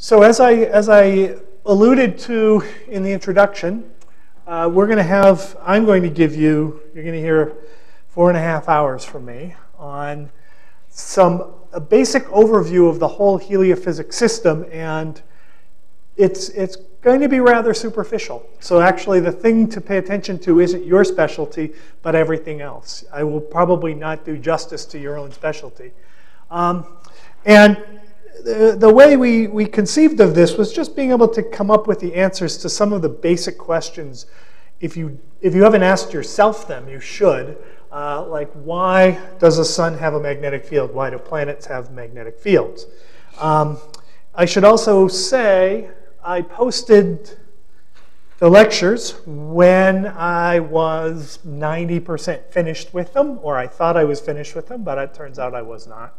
So as I, as I alluded to in the introduction, uh, we're going to have, I'm going to give you, you're going to hear four and a half hours from me on some a basic overview of the whole heliophysics system, and it's, it's going to be rather superficial. So actually the thing to pay attention to isn't your specialty, but everything else. I will probably not do justice to your own specialty. Um, and the, way we, we conceived of this was just being able to come up with the answers to some of the basic questions. If you, if you haven't asked yourself them, you should. Uh, like, why does the sun have a magnetic field? Why do planets have magnetic fields? Um, I should also say I posted the lectures when I was 90% finished with them, or I thought I was finished with them, but it turns out I was not.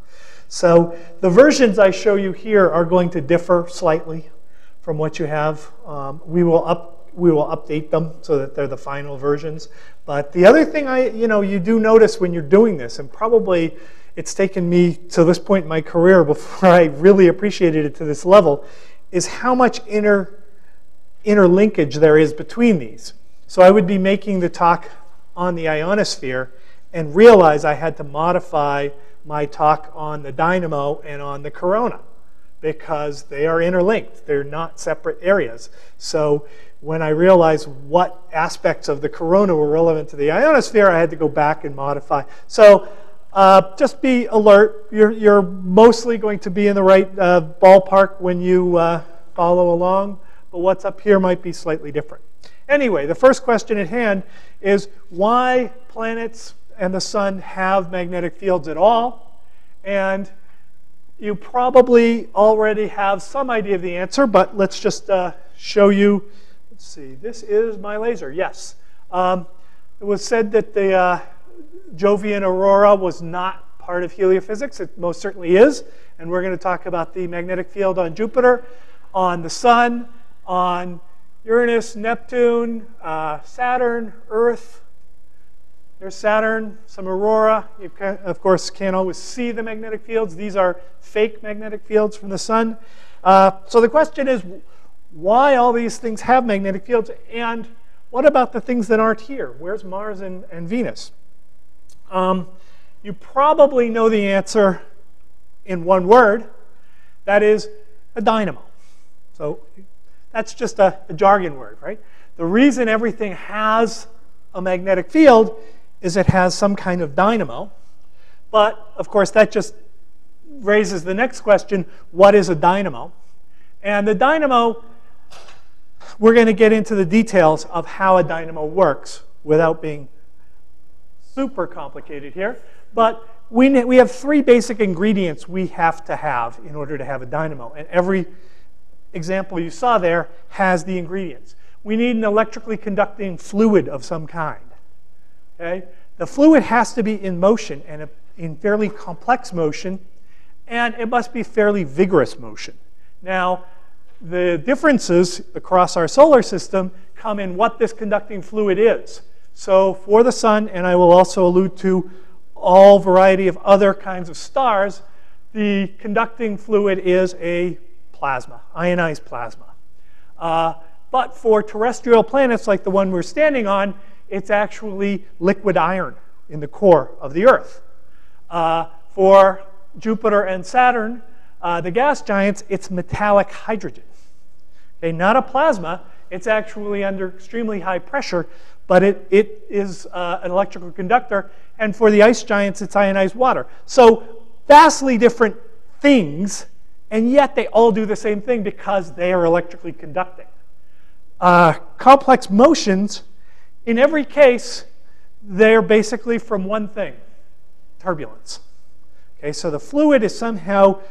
So the versions I show you here are going to differ slightly from what you have. Um, we will up we will update them so that they're the final versions. But the other thing I, you know, you do notice when you're doing this, and probably it's taken me to this point in my career before I really appreciated it to this level, is how much inner interlinkage there is between these. So I would be making the talk on the ionosphere and realize I had to modify my talk on the dynamo and on the corona because they are interlinked. They're not separate areas. So when I realized what aspects of the corona were relevant to the ionosphere, I had to go back and modify. So uh, just be alert. You're, you're, mostly going to be in the right uh, ballpark when you uh, follow along, but what's up here might be slightly different. Anyway, the first question at hand is why planets and the sun have magnetic fields at all? And you probably already have some idea of the answer, but let's just uh, show you Let's see, this is my laser, yes. Um, it was said that the uh, Jovian aurora was not part of heliophysics. It most certainly is. And we're going to talk about the magnetic field on Jupiter, on the Sun, on Uranus, Neptune, uh, Saturn, Earth. There's Saturn, some aurora. You, can, of course, can't always see the magnetic fields. These are fake magnetic fields from the Sun. Uh, so the question is, why all these things have magnetic fields, and what about the things that aren't here? Where's Mars and, and Venus? Um, you probably know the answer in one word. That is a dynamo. So that's just a, a jargon word, right? The reason everything has a magnetic field is it has some kind of dynamo. But, of course, that just raises the next question, what is a dynamo? And the dynamo we're going to get into the details of how a dynamo works without being super complicated here. But we, we have three basic ingredients we have to have in order to have a dynamo. And every example you saw there has the ingredients. We need an electrically conducting fluid of some kind. Okay? The fluid has to be in motion and in fairly complex motion, and it must be fairly vigorous motion. Now, the differences across our solar system come in what this conducting fluid is. So for the sun, and I will also allude to all variety of other kinds of stars, the conducting fluid is a plasma, ionized plasma. Uh, but for terrestrial planets like the one we're standing on, it's actually liquid iron in the core of the Earth. Uh, for Jupiter and Saturn, uh, the gas giants, it's metallic hydrogen. Okay, not a plasma. It's actually under extremely high pressure, but it, it is uh, an electrical conductor. And for the ice giants, it's ionized water. So vastly different things, and yet they all do the same thing because they are electrically conducting. Uh, complex motions, in every case, they're basically from one thing, turbulence. Okay, so the fluid is somehow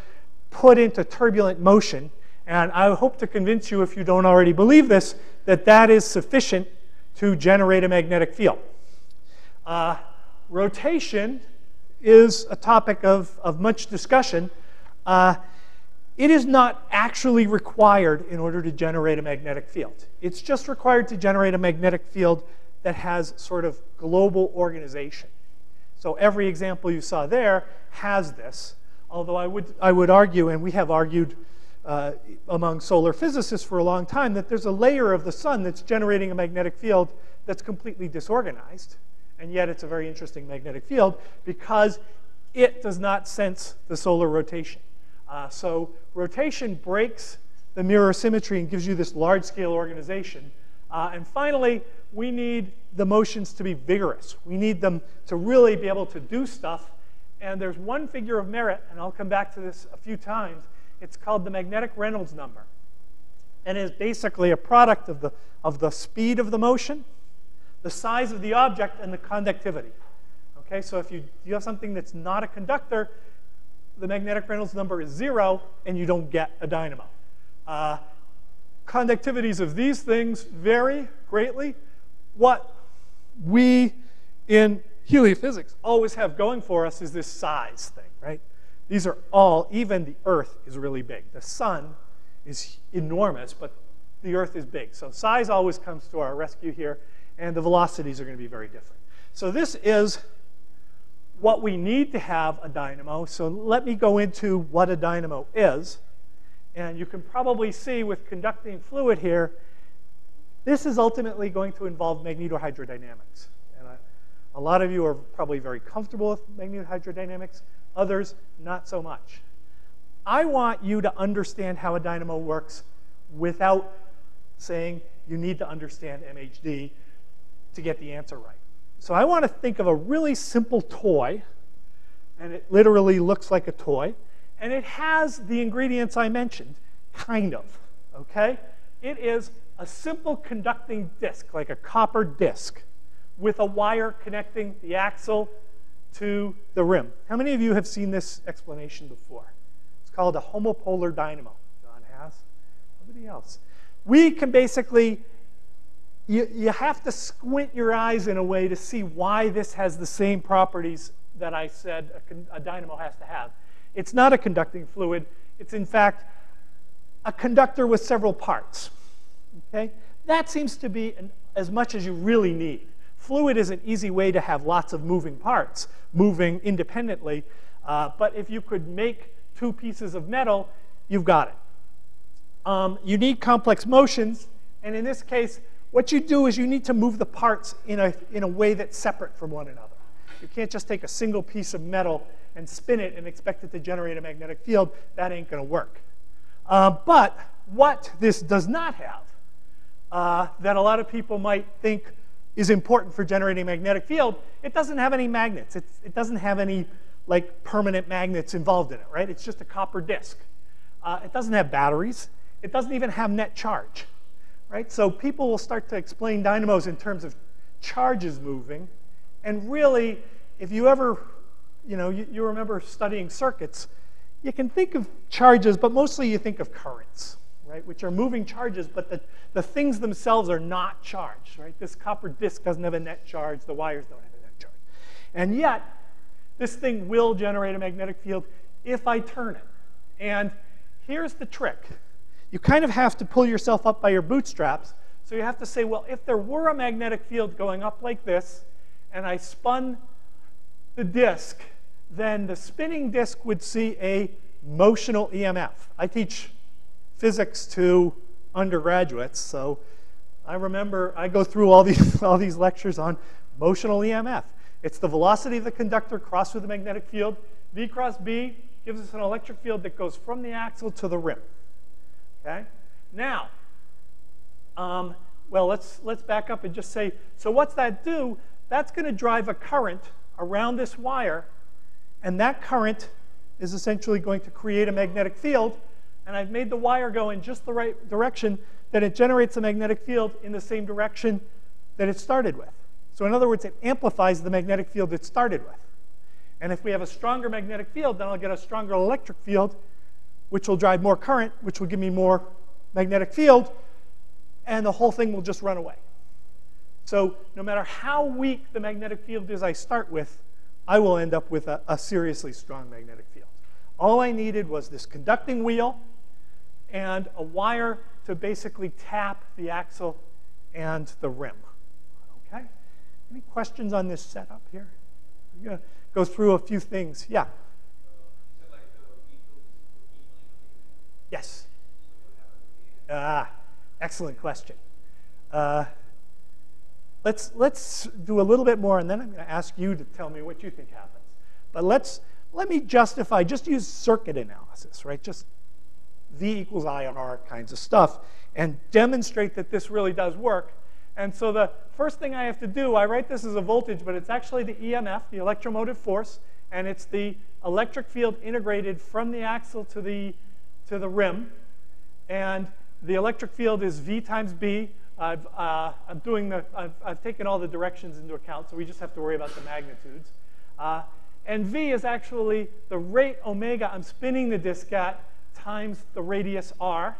put into turbulent motion, and I hope to convince you, if you don't already believe this, that that is sufficient to generate a magnetic field. Uh, rotation is a topic of, of much discussion. Uh, it is not actually required in order to generate a magnetic field. It's just required to generate a magnetic field that has sort of global organization. So every example you saw there has this, although I would, I would argue, and we have argued uh, among solar physicists for a long time that there's a layer of the sun that's generating a magnetic field that's completely disorganized. And yet it's a very interesting magnetic field because it does not sense the solar rotation. Uh, so rotation breaks the mirror symmetry and gives you this large-scale organization. Uh, and finally, we need the motions to be vigorous. We need them to really be able to do stuff. And there's one figure of merit, and I'll come back to this a few times. It's called the magnetic Reynolds number. And is basically a product of the, of the speed of the motion, the size of the object, and the conductivity. Okay, so if you, you have something that's not a conductor, the magnetic Reynolds number is zero, and you don't get a dynamo. Uh, conductivities of these things vary greatly. What we in heliophysics always have going for us is this size thing, right? These are all, even the Earth is really big. The sun is enormous, but the Earth is big. So size always comes to our rescue here, and the velocities are going to be very different. So this is what we need to have a dynamo. So let me go into what a dynamo is. And you can probably see with conducting fluid here, this is ultimately going to involve magnetohydrodynamics. And I, a lot of you are probably very comfortable with magnetohydrodynamics, others not so much. I want you to understand how a dynamo works without saying you need to understand MHD to get the answer right. So I want to think of a really simple toy, and it literally looks like a toy, and it has the ingredients I mentioned, kind of, okay? It is a simple conducting disc, like a copper disc, with a wire connecting the axle to the rim. How many of you have seen this explanation before? It's called a homopolar dynamo. John has. Nobody else. We can basically you, you have to squint your eyes in a way to see why this has the same properties that I said a, a dynamo has to have. It's not a conducting fluid. It's, in fact, a conductor with several parts. Okay? That seems to be an, as much as you really need. Fluid is an easy way to have lots of moving parts moving independently. Uh, but if you could make two pieces of metal, you've got it. Um, you need complex motions. And in this case, what you do is you need to move the parts in a, in a way that's separate from one another. You can't just take a single piece of metal and spin it and expect it to generate a magnetic field. That ain't going to work. Uh, but what this does not have, uh, that a lot of people might think is important for generating magnetic field, it doesn't have any magnets. It's, it doesn't have any like permanent magnets involved in it, right? It's just a copper disk. Uh, it doesn't have batteries. It doesn't even have net charge right? So people will start to explain dynamos in terms of charges moving. And really, if you ever, you know, you, you remember studying circuits, you can think of charges, but mostly you think of currents, right? Which are moving charges, but the, the things themselves are not charged, right? This copper disc doesn't have a net charge. The wires don't have a net charge. And yet, this thing will generate a magnetic field if I turn it. And here's the trick you kind of have to pull yourself up by your bootstraps. So you have to say, well, if there were a magnetic field going up like this, and I spun the disk, then the spinning disk would see a motional EMF. I teach physics to undergraduates, so I remember I go through all these, all these lectures on motional EMF. It's the velocity of the conductor crossed with the magnetic field. V cross B gives us an electric field that goes from the axle to the rim. Okay? Now, um, well, let's, let's back up and just say, so what's that do? That's going to drive a current around this wire, and that current is essentially going to create a magnetic field, and I've made the wire go in just the right direction that it generates a magnetic field in the same direction that it started with. So in other words, it amplifies the magnetic field it started with. And if we have a stronger magnetic field, then I'll get a stronger electric field, which will drive more current, which will give me more magnetic field, and the whole thing will just run away. So no matter how weak the magnetic field is I start with, I will end up with a, a seriously strong magnetic field. All I needed was this conducting wheel and a wire to basically tap the axle and the rim. Okay? Any questions on this setup here? I'm going to go through a few things. Yeah? Yes. Ah, excellent question. Uh, let's, let's do a little bit more, and then I'm going to ask you to tell me what you think happens. But let's, let me justify, just use circuit analysis, right? Just V equals IR kinds of stuff, and demonstrate that this really does work. And so the first thing I have to do, I write this as a voltage, but it's actually the EMF, the electromotive force, and it's the electric field integrated from the axle to the, to the rim. And the electric field is V times B. I've, uh, I'm doing the, I've, I've, taken all the directions into account, so we just have to worry about the magnitudes. Uh, and V is actually the rate omega I'm spinning the disk at times the radius r.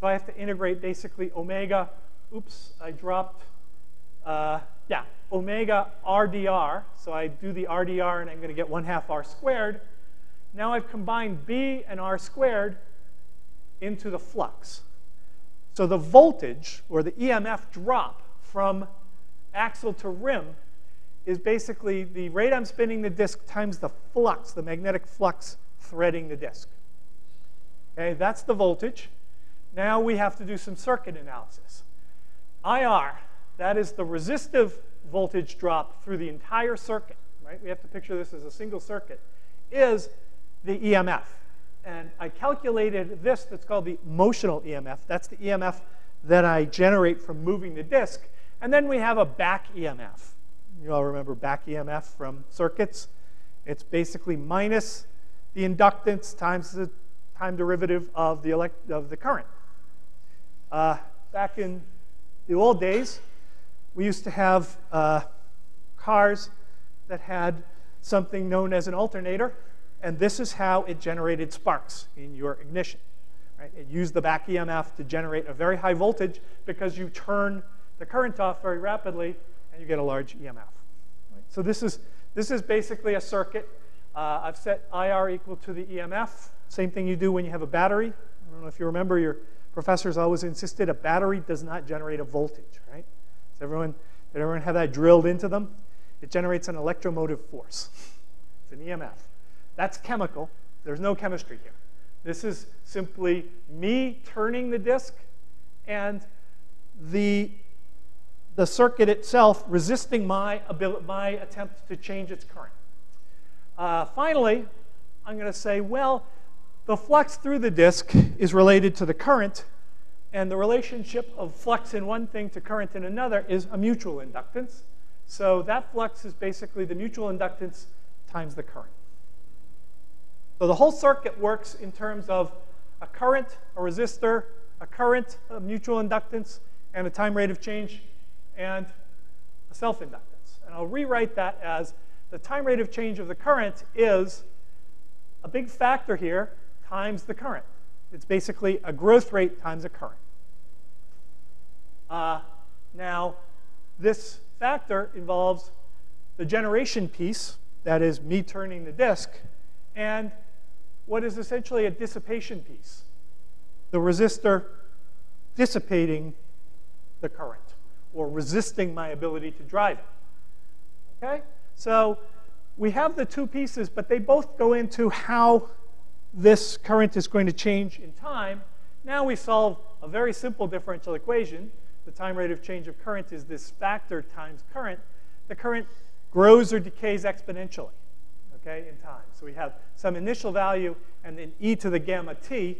So I have to integrate basically omega, oops, I dropped, uh, yeah, omega rdr. So I do the rdr and I'm going to get 1 half r squared. Now I've combined b and r squared into the flux. So the voltage, or the EMF drop from axle to rim, is basically the rate I'm spinning the disk times the flux, the magnetic flux threading the disk. Okay, that's the voltage. Now we have to do some circuit analysis. IR, that is the resistive voltage drop through the entire circuit, right? We have to picture this as a single circuit, is the EMF. And I calculated this that's called the motional EMF. That's the EMF that I generate from moving the disk. And then we have a back EMF. You all remember back EMF from circuits? It's basically minus the inductance times the time derivative of the, elect of the current. Uh, back in the old days, we used to have uh, cars that had something known as an alternator, and this is how it generated sparks in your ignition. Right? It used the back EMF to generate a very high voltage because you turn the current off very rapidly and you get a large EMF. Right? So this is, this is basically a circuit. Uh, I've set IR equal to the EMF. Same thing you do when you have a battery. I don't know if you remember, your professors always insisted a battery does not generate a voltage, right? Does everyone, did everyone have that drilled into them? It generates an electromotive force. It's an EMF. That's chemical. There's no chemistry here. This is simply me turning the disk and the, the circuit itself resisting my, my attempt to change its current. Uh, finally, I'm going to say, well, the flux through the disk is related to the current, and the relationship of flux in one thing to current in another is a mutual inductance. So that flux is basically the mutual inductance times the current. So the whole circuit works in terms of a current, a resistor, a current, a mutual inductance, and a time rate of change, and a self-inductance. And I'll rewrite that as the time rate of change of the current is a big factor here times the current. It's basically a growth rate times a current. Uh, now, this factor involves the generation piece, that is me turning the disk, and what is essentially a dissipation piece, the resistor dissipating the current or resisting my ability to drive it. Okay? So we have the two pieces, but they both go into how this current is going to change in time. Now we solve a very simple differential equation. The time rate of change of current is this factor times current. The current grows or decays exponentially okay, in time. So we have some initial value and then e to the gamma t.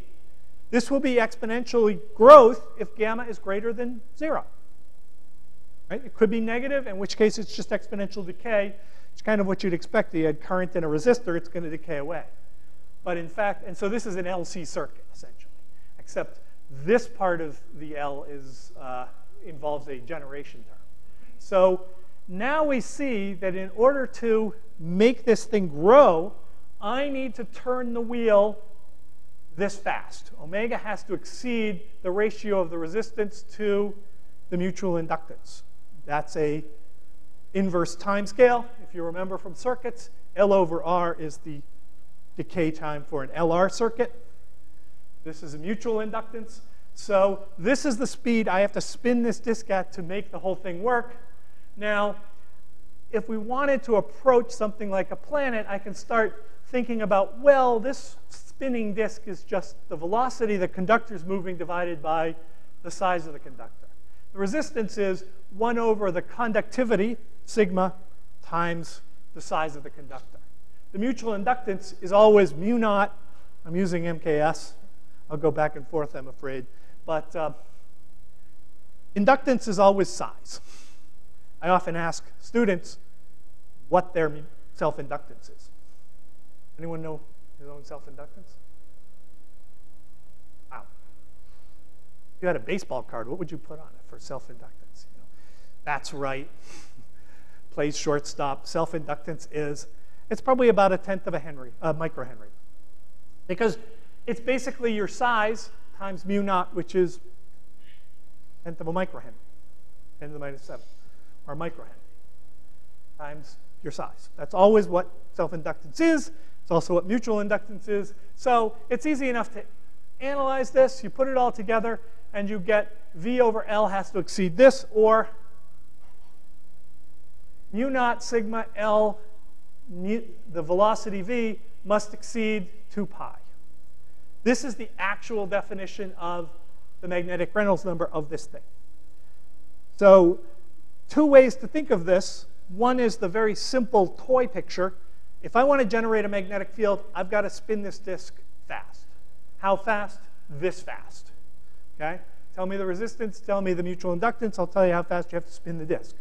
This will be exponentially growth if gamma is greater than 0. Right? It could be negative, in which case it's just exponential decay. It's kind of what you'd expect. You had current in a resistor, it's going to decay away. But in fact, and so this is an LC circuit, essentially, except this part of the L is, uh, involves a generation term. So now we see that in order to make this thing grow, I need to turn the wheel this fast. Omega has to exceed the ratio of the resistance to the mutual inductance. That's a inverse time scale. If you remember from circuits, L over R is the decay time for an LR circuit. This is a mutual inductance. So this is the speed I have to spin this disk at to make the whole thing work. Now, if we wanted to approach something like a planet, I can start thinking about, well, this spinning disk is just the velocity the conductor is moving divided by the size of the conductor. The resistance is 1 over the conductivity, sigma, times the size of the conductor. The mutual inductance is always mu naught. I'm using MKS. I'll go back and forth, I'm afraid. But uh, inductance is always size. I often ask students what their self-inductance is. Anyone know his own self-inductance? Wow. If you had a baseball card, what would you put on it for self-inductance? You know, that's right. Plays shortstop. Self-inductance is, it's probably about a tenth of a Henry, a microhenry. Because it's basically your size times mu naught, which is tenth of a microhenry, 10 to the minus 7, or microhenry, times your size. That's always what self-inductance is. It's also what mutual inductance is. So it's easy enough to analyze this. You put it all together, and you get V over L has to exceed this, or mu naught sigma L, the velocity V, must exceed 2 pi. This is the actual definition of the magnetic Reynolds number of this thing. So two ways to think of this. One is the very simple toy picture. If I want to generate a magnetic field, I've got to spin this disk fast. How fast? This fast. Okay? Tell me the resistance, tell me the mutual inductance, I'll tell you how fast you have to spin the disk.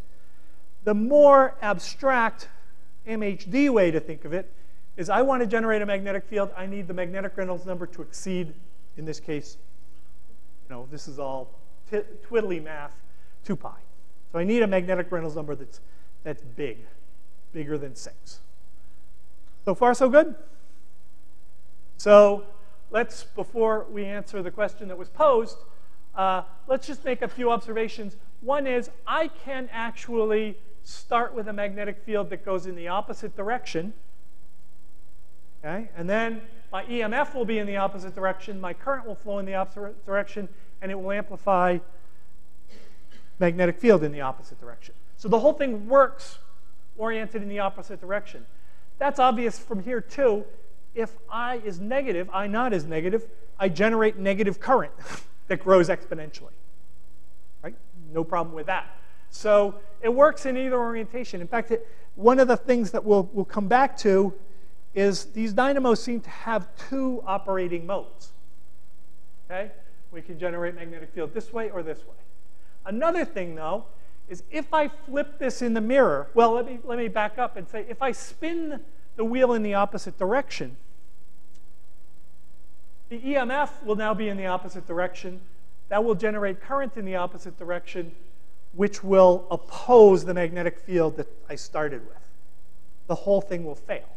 The more abstract MHD way to think of it is I want to generate a magnetic field, I need the magnetic Reynolds number to exceed, in this case, you know, this is all twiddly math, 2 pi. So I need a magnetic Reynolds number that's, that's big, bigger than 6. So far, so good? So let's, before we answer the question that was posed, uh, let's just make a few observations. One is I can actually start with a magnetic field that goes in the opposite direction. Okay? And then my EMF will be in the opposite direction. My current will flow in the opposite direction, and it will amplify magnetic field in the opposite direction. So the whole thing works oriented in the opposite direction. That's obvious from here too. If I is negative, I not is negative, I generate negative current that grows exponentially. Right? No problem with that. So it works in either orientation. In fact, it, one of the things that we'll, we'll come back to is these dynamos seem to have two operating modes. Okay? We can generate magnetic field this way or this way. Another thing, though, is if I flip this in the mirror, well, let me, let me back up and say if I spin the wheel in the opposite direction, the EMF will now be in the opposite direction. That will generate current in the opposite direction, which will oppose the magnetic field that I started with. The whole thing will fail.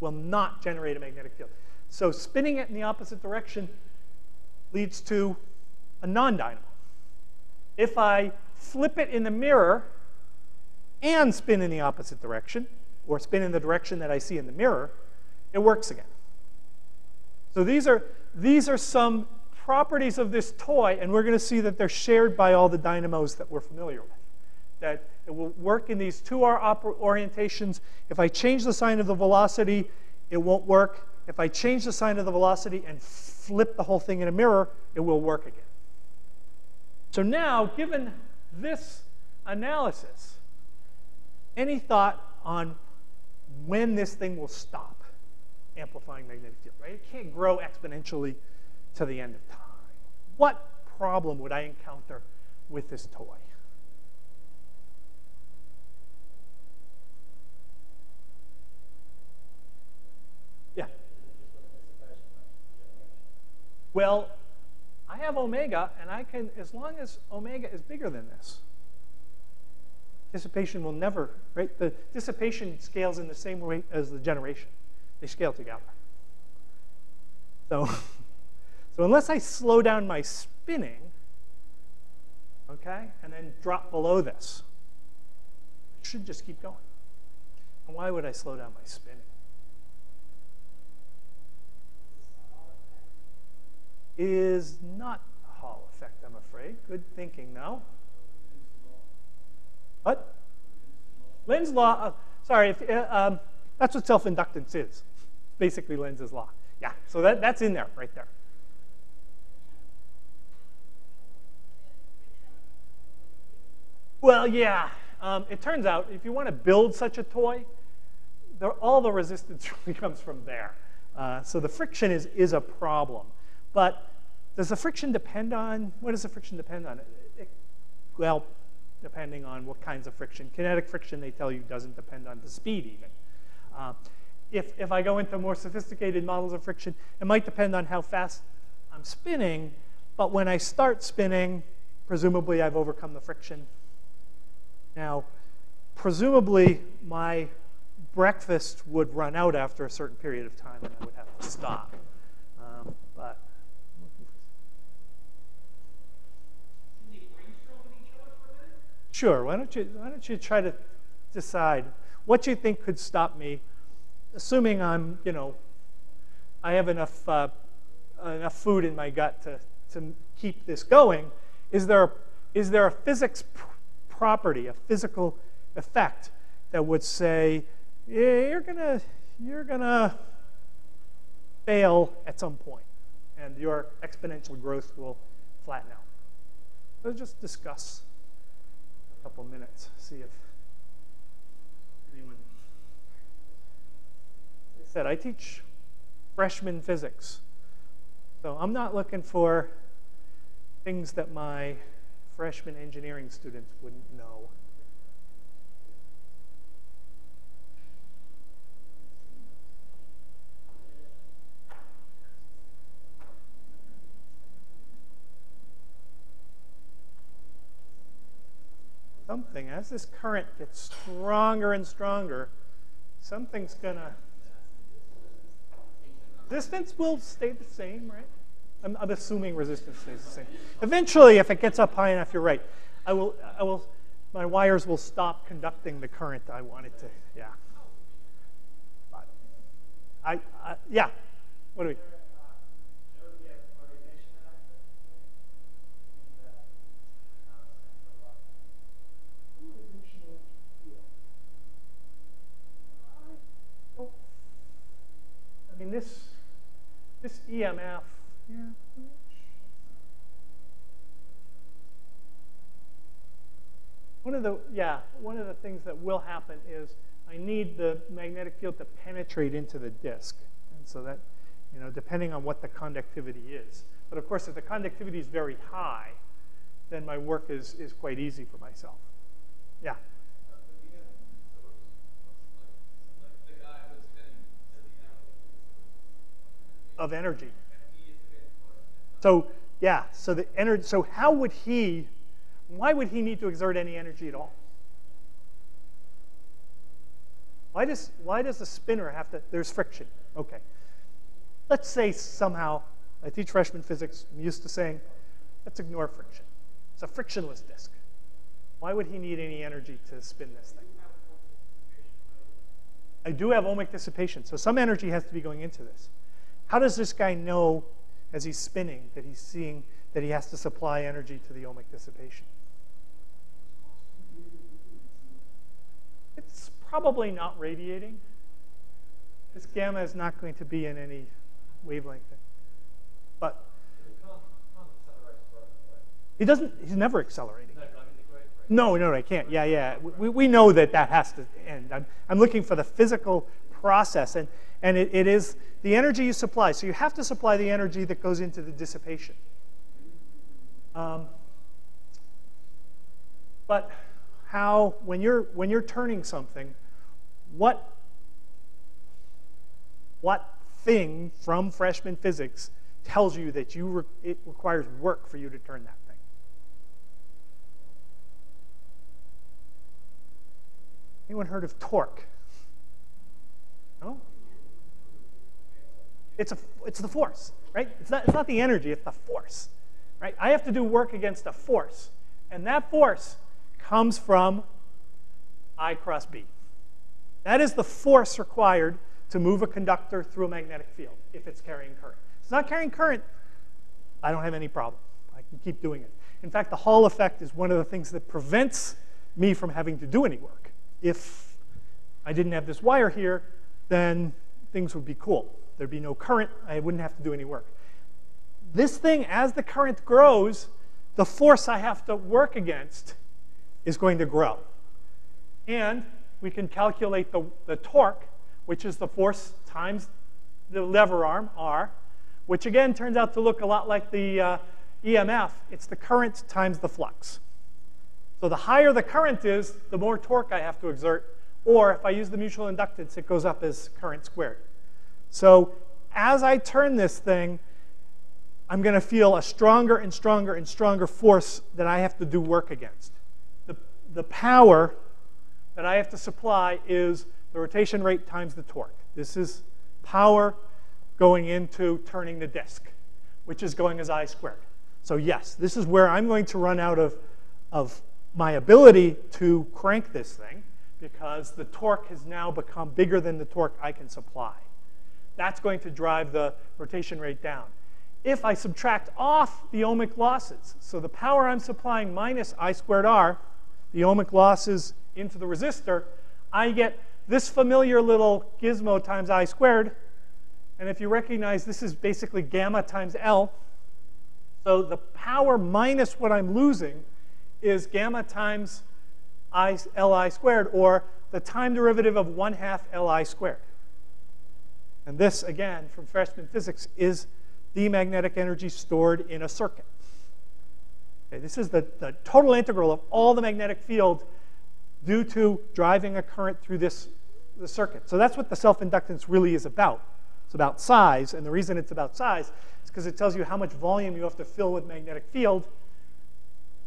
Will not generate a magnetic field. So spinning it in the opposite direction leads to a non-dynamo if I flip it in the mirror and spin in the opposite direction, or spin in the direction that I see in the mirror, it works again. So these are, these are some properties of this toy, and we're going to see that they're shared by all the dynamos that we're familiar with. That it will work in these two orientations. If I change the sign of the velocity, it won't work. If I change the sign of the velocity and flip the whole thing in a mirror, it will work again. So now, given this analysis, any thought on when this thing will stop amplifying magnetic field, right? It can't grow exponentially to the end of time. What problem would I encounter with this toy? Yeah. Well, I have omega, and I can, as long as omega is bigger than this, dissipation will never, right? The dissipation scales in the same way as the generation. They scale together. So, so unless I slow down my spinning, okay, and then drop below this, it should just keep going. And why would I slow down my spinning? is not a Hall effect, I'm afraid. Good thinking, no? What? Lenz's law, uh, sorry, if, uh, um, that's what self-inductance is. basically Lenz's law. Yeah, so that, that's in there, right there. Well, yeah. Um, it turns out if you want to build such a toy, all the resistance really comes from there. Uh, so the friction is, is a problem. But does the friction depend on, what does the friction depend on? It, it, well, depending on what kinds of friction. Kinetic friction, they tell you, doesn't depend on the speed even. Uh, if, if I go into more sophisticated models of friction, it might depend on how fast I'm spinning, but when I start spinning, presumably I've overcome the friction. Now, presumably my breakfast would run out after a certain period of time and I would have to stop. Um, but Sure. Why don't you why don't you try to decide what you think could stop me, assuming I'm you know I have enough uh, enough food in my gut to to keep this going. Is there is there a physics property, a physical effect that would say yeah, you're gonna you're gonna fail at some point, and your exponential growth will flatten out. Let's just discuss a couple minutes, see if anyone. I said I teach freshman physics, so I'm not looking for things that my freshman engineering students wouldn't know. something, as this current gets stronger and stronger, something's going to. Resistance will stay the same, right? I'm, I'm, assuming resistance stays the same. Eventually, if it gets up high enough, you're right. I will, I will, my wires will stop conducting the current I want it to. Yeah. I, I yeah. What do we? I mean, this, this EMF, one of the, yeah, one of the things that will happen is I need the magnetic field to penetrate into the disk. And so that, you know, depending on what the conductivity is. But of course, if the conductivity is very high, then my work is, is quite easy for myself. Yeah. of energy. So yeah, so the energy. So how would he? Why would he need to exert any energy at all? Why does why does the spinner have to? There's friction. Okay. Let's say somehow I teach freshman physics. I'm used to saying, let's ignore friction. It's a frictionless disk. Why would he need any energy to spin this thing? I do have ohmic dissipation, so some energy has to be going into this. How does this guy know as he's spinning that he's seeing that he has to supply energy to the ohmic dissipation? It's probably not radiating. This gamma is not going to be in any wavelength. But he doesn't, he's never accelerating. No, no, I can't. Yeah, yeah. We, we know that that has to end. I'm, I'm looking for the physical process. And, and it, it is the energy you supply. So you have to supply the energy that goes into the dissipation. Um, but how, when you're, when you're turning something, what, what thing from freshman physics tells you that you re it requires work for you to turn that thing? Anyone heard of torque? No? It's, a, it's the force, right? It's not, it's not the energy, it's the force, right? I have to do work against a force. And that force comes from I cross B. That is the force required to move a conductor through a magnetic field if it's carrying current. If it's not carrying current, I don't have any problem. I can keep doing it. In fact, the Hall effect is one of the things that prevents me from having to do any work. If I didn't have this wire here, then things would be cool. There'd be no current. I wouldn't have to do any work. This thing, as the current grows, the force I have to work against is going to grow. And we can calculate the, the torque, which is the force times the lever arm, R, which again turns out to look a lot like the uh, EMF. It's the current times the flux. So the higher the current is, the more torque I have to exert. Or if I use the mutual inductance, it goes up as current squared. So as I turn this thing, I'm going to feel a stronger and stronger and stronger force that I have to do work against. The, the power that I have to supply is the rotation rate times the torque. This is power going into turning the disk, which is going as I squared. So yes, this is where I'm going to run out of, of my ability to crank this thing because the torque has now become bigger than the torque I can supply. That's going to drive the rotation rate down. If I subtract off the ohmic losses, so the power I'm supplying minus I squared R, the ohmic losses into the resistor, I get this familiar little gizmo times I squared. And if you recognize, this is basically gamma times L. So the power minus what I'm losing is gamma times I, Li squared, or the time derivative of 1 half Li squared. And this, again, from freshman physics, is the magnetic energy stored in a circuit. Okay, this is the, the total integral of all the magnetic field due to driving a current through this the circuit. So that's what the self-inductance really is about. It's about size, and the reason it's about size is because it tells you how much volume you have to fill with magnetic field.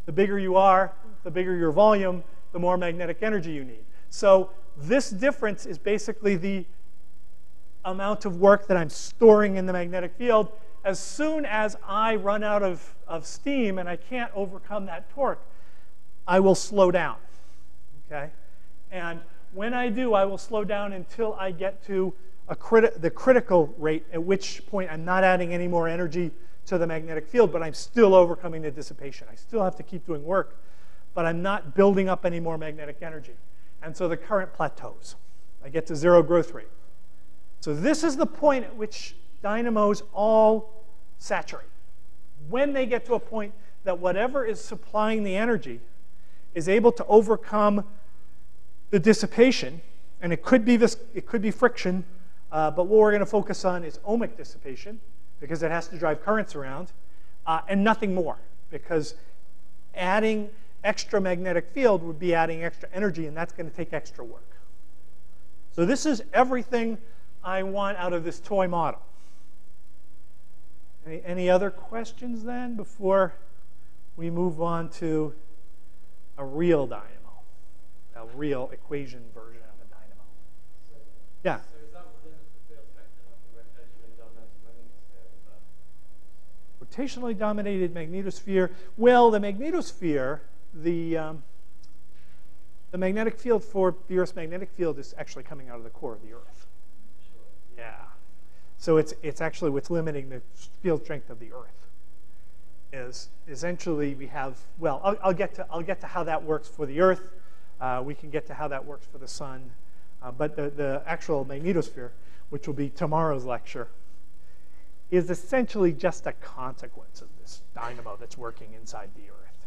The bigger you are, the bigger your volume, the more magnetic energy you need. So this difference is basically the amount of work that I'm storing in the magnetic field, as soon as I run out of, of steam and I can't overcome that torque, I will slow down. Okay? And when I do, I will slow down until I get to criti the critical rate, at which point I'm not adding any more energy to the magnetic field, but I'm still overcoming the dissipation. I still have to keep doing work, but I'm not building up any more magnetic energy. And so the current plateaus. I get to zero growth rate. So this is the point at which dynamos all saturate. When they get to a point that whatever is supplying the energy is able to overcome the dissipation, and it could be this, it could be friction, uh, but what we're going to focus on is ohmic dissipation because it has to drive currents around, uh, and nothing more because adding extra magnetic field would be adding extra energy, and that's going to take extra work. So this is everything I want out of this toy model. Any, any other questions then before we move on to a real dynamo, a real equation version of a dynamo? Yeah. Rotationally dominated magnetosphere. Well, the magnetosphere, the, um, the magnetic field for the Earth's magnetic field is actually coming out of the core of the Earth. So it's, it's actually what's limiting the field strength of the Earth. Is essentially we have, well, I'll, I'll get, to, I'll get to how that works for the Earth. Uh, we can get to how that works for the Sun. Uh, but the, the actual magnetosphere, which will be tomorrow's lecture, is essentially just a consequence of this dynamo that's working inside the Earth.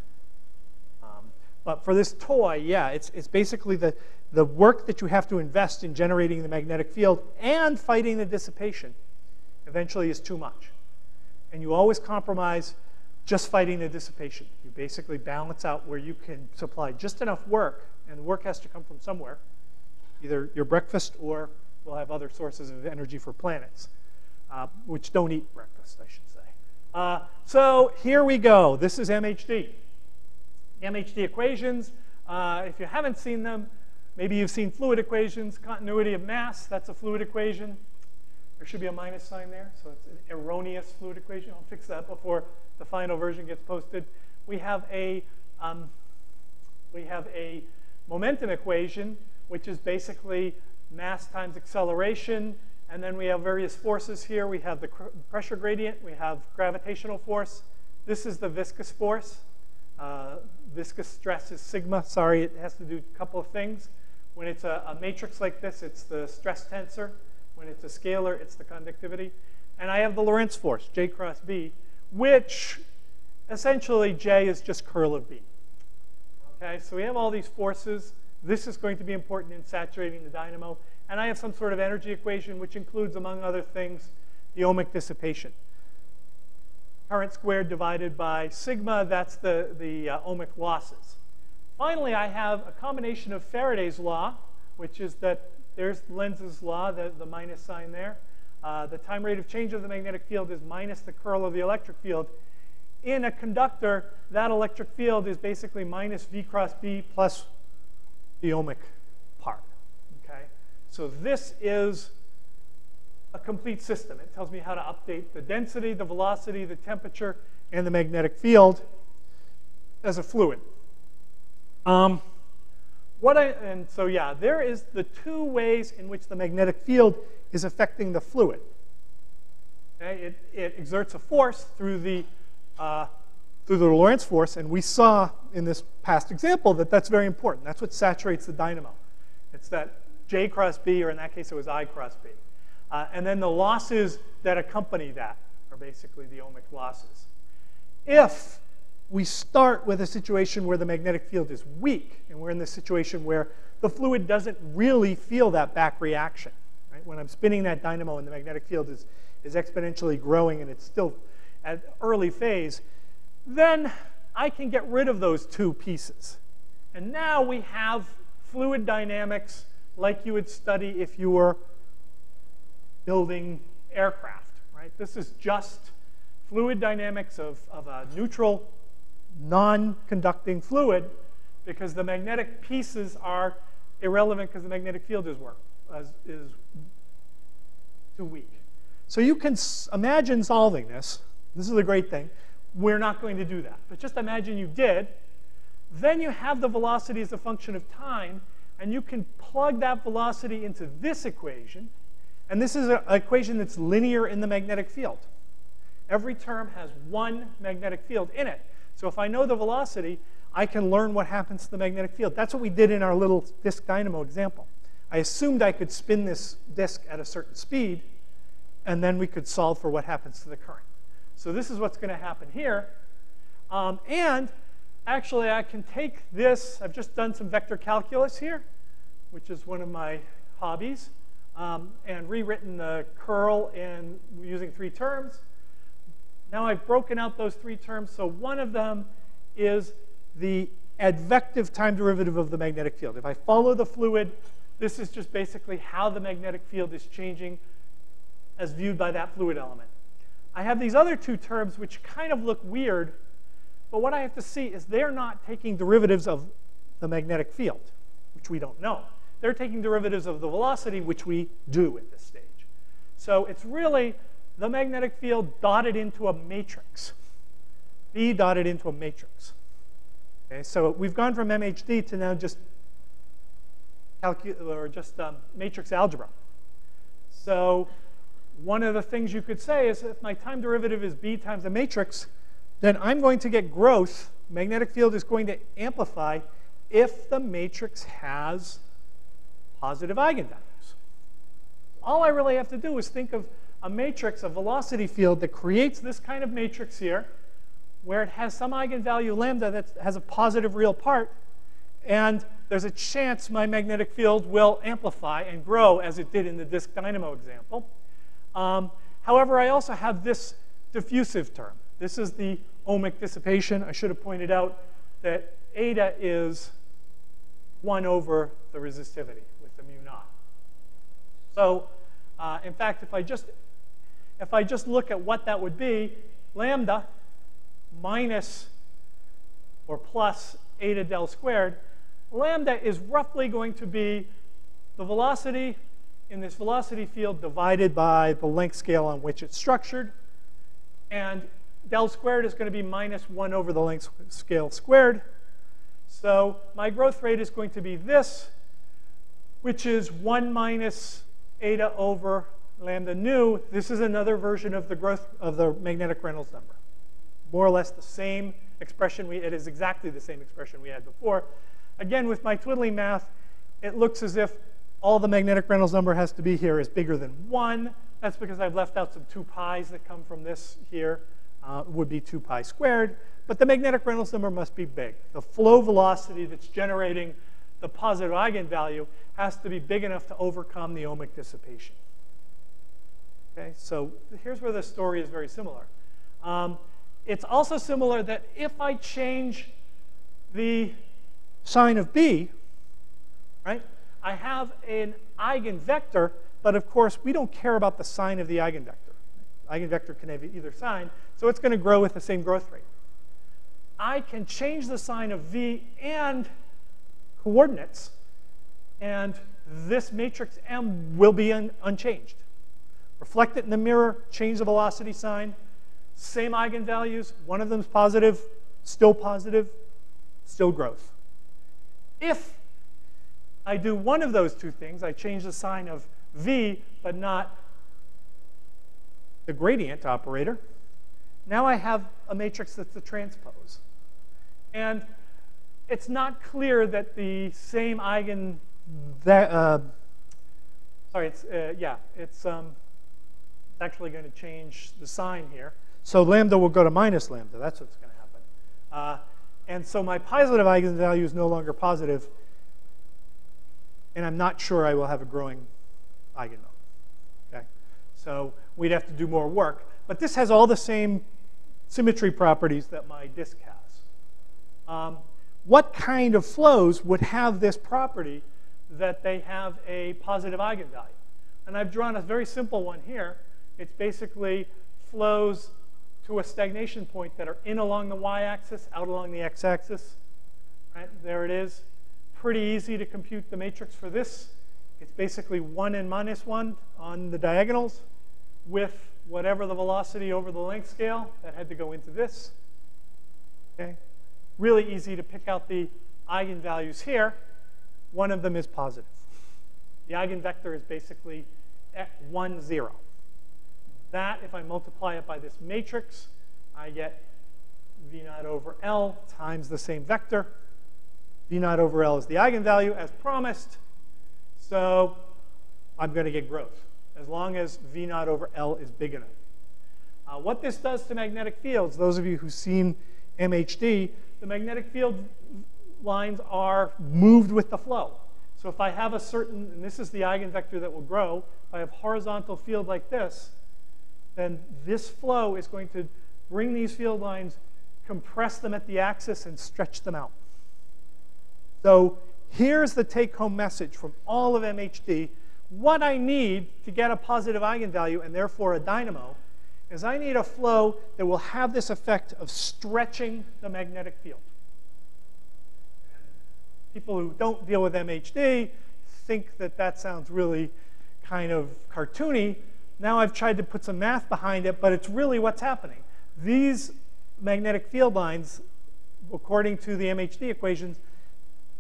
But for this toy, yeah, it's, it's basically the, the work that you have to invest in generating the magnetic field and fighting the dissipation eventually is too much. And you always compromise just fighting the dissipation. You basically balance out where you can supply just enough work, and the work has to come from somewhere, either your breakfast or we'll have other sources of energy for planets, uh, which don't eat breakfast, I should say. Uh, so here we go. This is MHD. MHD equations, uh, if you haven't seen them, Maybe you've seen fluid equations, continuity of mass, that's a fluid equation. There should be a minus sign there, so it's an erroneous fluid equation. I'll fix that before the final version gets posted. We have a, um, we have a momentum equation, which is basically mass times acceleration. And then we have various forces here. We have the pressure gradient. We have gravitational force. This is the viscous force. Uh, viscous stress is sigma. Sorry, it has to do a couple of things. When it's a, a, matrix like this, it's the stress tensor. When it's a scalar, it's the conductivity. And I have the Lorentz force, J cross B, which essentially J is just curl of B. Okay, so we have all these forces. This is going to be important in saturating the dynamo. And I have some sort of energy equation which includes, among other things, the ohmic dissipation. Current squared divided by sigma, that's the, the uh, ohmic losses. Finally, I have a combination of Faraday's law, which is that there's Lenz's law, the, the minus sign there. Uh, the time rate of change of the magnetic field is minus the curl of the electric field. In a conductor, that electric field is basically minus V cross B plus the ohmic part. Okay? So this is a complete system. It tells me how to update the density, the velocity, the temperature, and the magnetic field as a fluid. Um, what I, and so yeah, there is the two ways in which the magnetic field is affecting the fluid. Okay? It, it exerts a force through the, uh, through the Lorentz force, and we saw in this past example that that's very important. That's what saturates the dynamo. It's that J cross B, or in that case it was I cross B. Uh, and then the losses that accompany that are basically the ohmic losses. If we start with a situation where the magnetic field is weak, and we're in the situation where the fluid doesn't really feel that back reaction. Right? When I'm spinning that dynamo and the magnetic field is, is exponentially growing and it's still at early phase, then I can get rid of those two pieces. And now we have fluid dynamics like you would study if you were building aircraft. Right? This is just fluid dynamics of, of a neutral non-conducting fluid because the magnetic pieces are irrelevant because the magnetic field is, work, is too weak. So you can imagine solving this. This is a great thing. We're not going to do that. But just imagine you did. Then you have the velocity as a function of time, and you can plug that velocity into this equation. And this is an equation that's linear in the magnetic field. Every term has one magnetic field in it. So if I know the velocity, I can learn what happens to the magnetic field. That's what we did in our little disk dynamo example. I assumed I could spin this disk at a certain speed, and then we could solve for what happens to the current. So this is what's going to happen here. Um, and actually, I can take this. I've just done some vector calculus here, which is one of my hobbies, um, and rewritten the curl in using three terms. Now I've broken out those three terms. So one of them is the advective time derivative of the magnetic field. If I follow the fluid, this is just basically how the magnetic field is changing as viewed by that fluid element. I have these other two terms which kind of look weird, but what I have to see is they're not taking derivatives of the magnetic field, which we don't know. They're taking derivatives of the velocity, which we do at this stage. So it's really the magnetic field dotted into a matrix. B dotted into a matrix. Okay, so we've gone from MHD to now just or just um, matrix algebra. So one of the things you could say is if my time derivative is B times a matrix, then I'm going to get growth. Magnetic field is going to amplify if the matrix has positive eigenvalues. All I really have to do is think of a matrix, a velocity field that creates this kind of matrix here, where it has some eigenvalue lambda that has a positive real part, and there's a chance my magnetic field will amplify and grow as it did in the disk dynamo example. Um, however, I also have this diffusive term. This is the ohmic dissipation. I should have pointed out that eta is 1 over the resistivity with the mu naught. So, uh, in fact, if I just if I just look at what that would be, lambda minus or plus eta del squared, lambda is roughly going to be the velocity in this velocity field divided by the length scale on which it's structured. And del squared is going to be minus 1 over the length scale squared. So my growth rate is going to be this, which is 1 minus eta over lambda nu, this is another version of the growth of the magnetic Reynolds number. More or less the same expression. We, it is exactly the same expression we had before. Again, with my twiddly math, it looks as if all the magnetic Reynolds number has to be here is bigger than 1. That's because I've left out some 2 pi's that come from this here. Uh, would be 2 pi squared. But the magnetic Reynolds number must be big. The flow velocity that's generating the positive eigenvalue has to be big enough to overcome the ohmic dissipation. Okay, so here's where the story is very similar. Um, it's also similar that if I change the sign of B, right, I have an eigenvector, but of course we don't care about the sign of the eigenvector. Eigenvector can have either sign, so it's going to grow with the same growth rate. I can change the sign of V and coordinates, and this matrix M will be un unchanged. Reflect it in the mirror, change the velocity sign, same eigenvalues, one of them is positive, still positive, still growth. If I do one of those two things, I change the sign of V, but not the gradient operator, now I have a matrix that's a transpose. And it's not clear that the same eigen, that, uh, sorry, it's, uh, yeah, it's um, actually going to change the sign here. So lambda will go to minus lambda. That's what's going to happen. Uh, and so my positive eigenvalue is no longer positive, and I'm not sure I will have a growing eigenvalue. Okay? So we'd have to do more work. But this has all the same symmetry properties that my disk has. Um, what kind of flows would have this property that they have a positive eigenvalue? And I've drawn a very simple one here. It's basically flows to a stagnation point that are in along the y-axis, out along the x-axis. Right, there it is. Pretty easy to compute the matrix for this. It's basically 1 and minus 1 on the diagonals with whatever the velocity over the length scale that had to go into this. Okay, Really easy to pick out the eigenvalues here. One of them is positive. The eigenvector is basically 1, 0. That, if I multiply it by this matrix, I get v naught over L times the same vector. v naught over L is the eigenvalue, as promised. So I'm going to get growth, as long as v naught over L is big enough. Uh, what this does to magnetic fields, those of you who've seen MHD, the magnetic field lines are moved with the flow. So if I have a certain, and this is the eigenvector that will grow, if I have horizontal field like this, then this flow is going to bring these field lines, compress them at the axis, and stretch them out. So here's the take-home message from all of MHD. What I need to get a positive eigenvalue, and therefore a dynamo, is I need a flow that will have this effect of stretching the magnetic field. People who don't deal with MHD think that that sounds really kind of cartoony, now I've tried to put some math behind it, but it's really what's happening. These magnetic field lines, according to the MHD equations,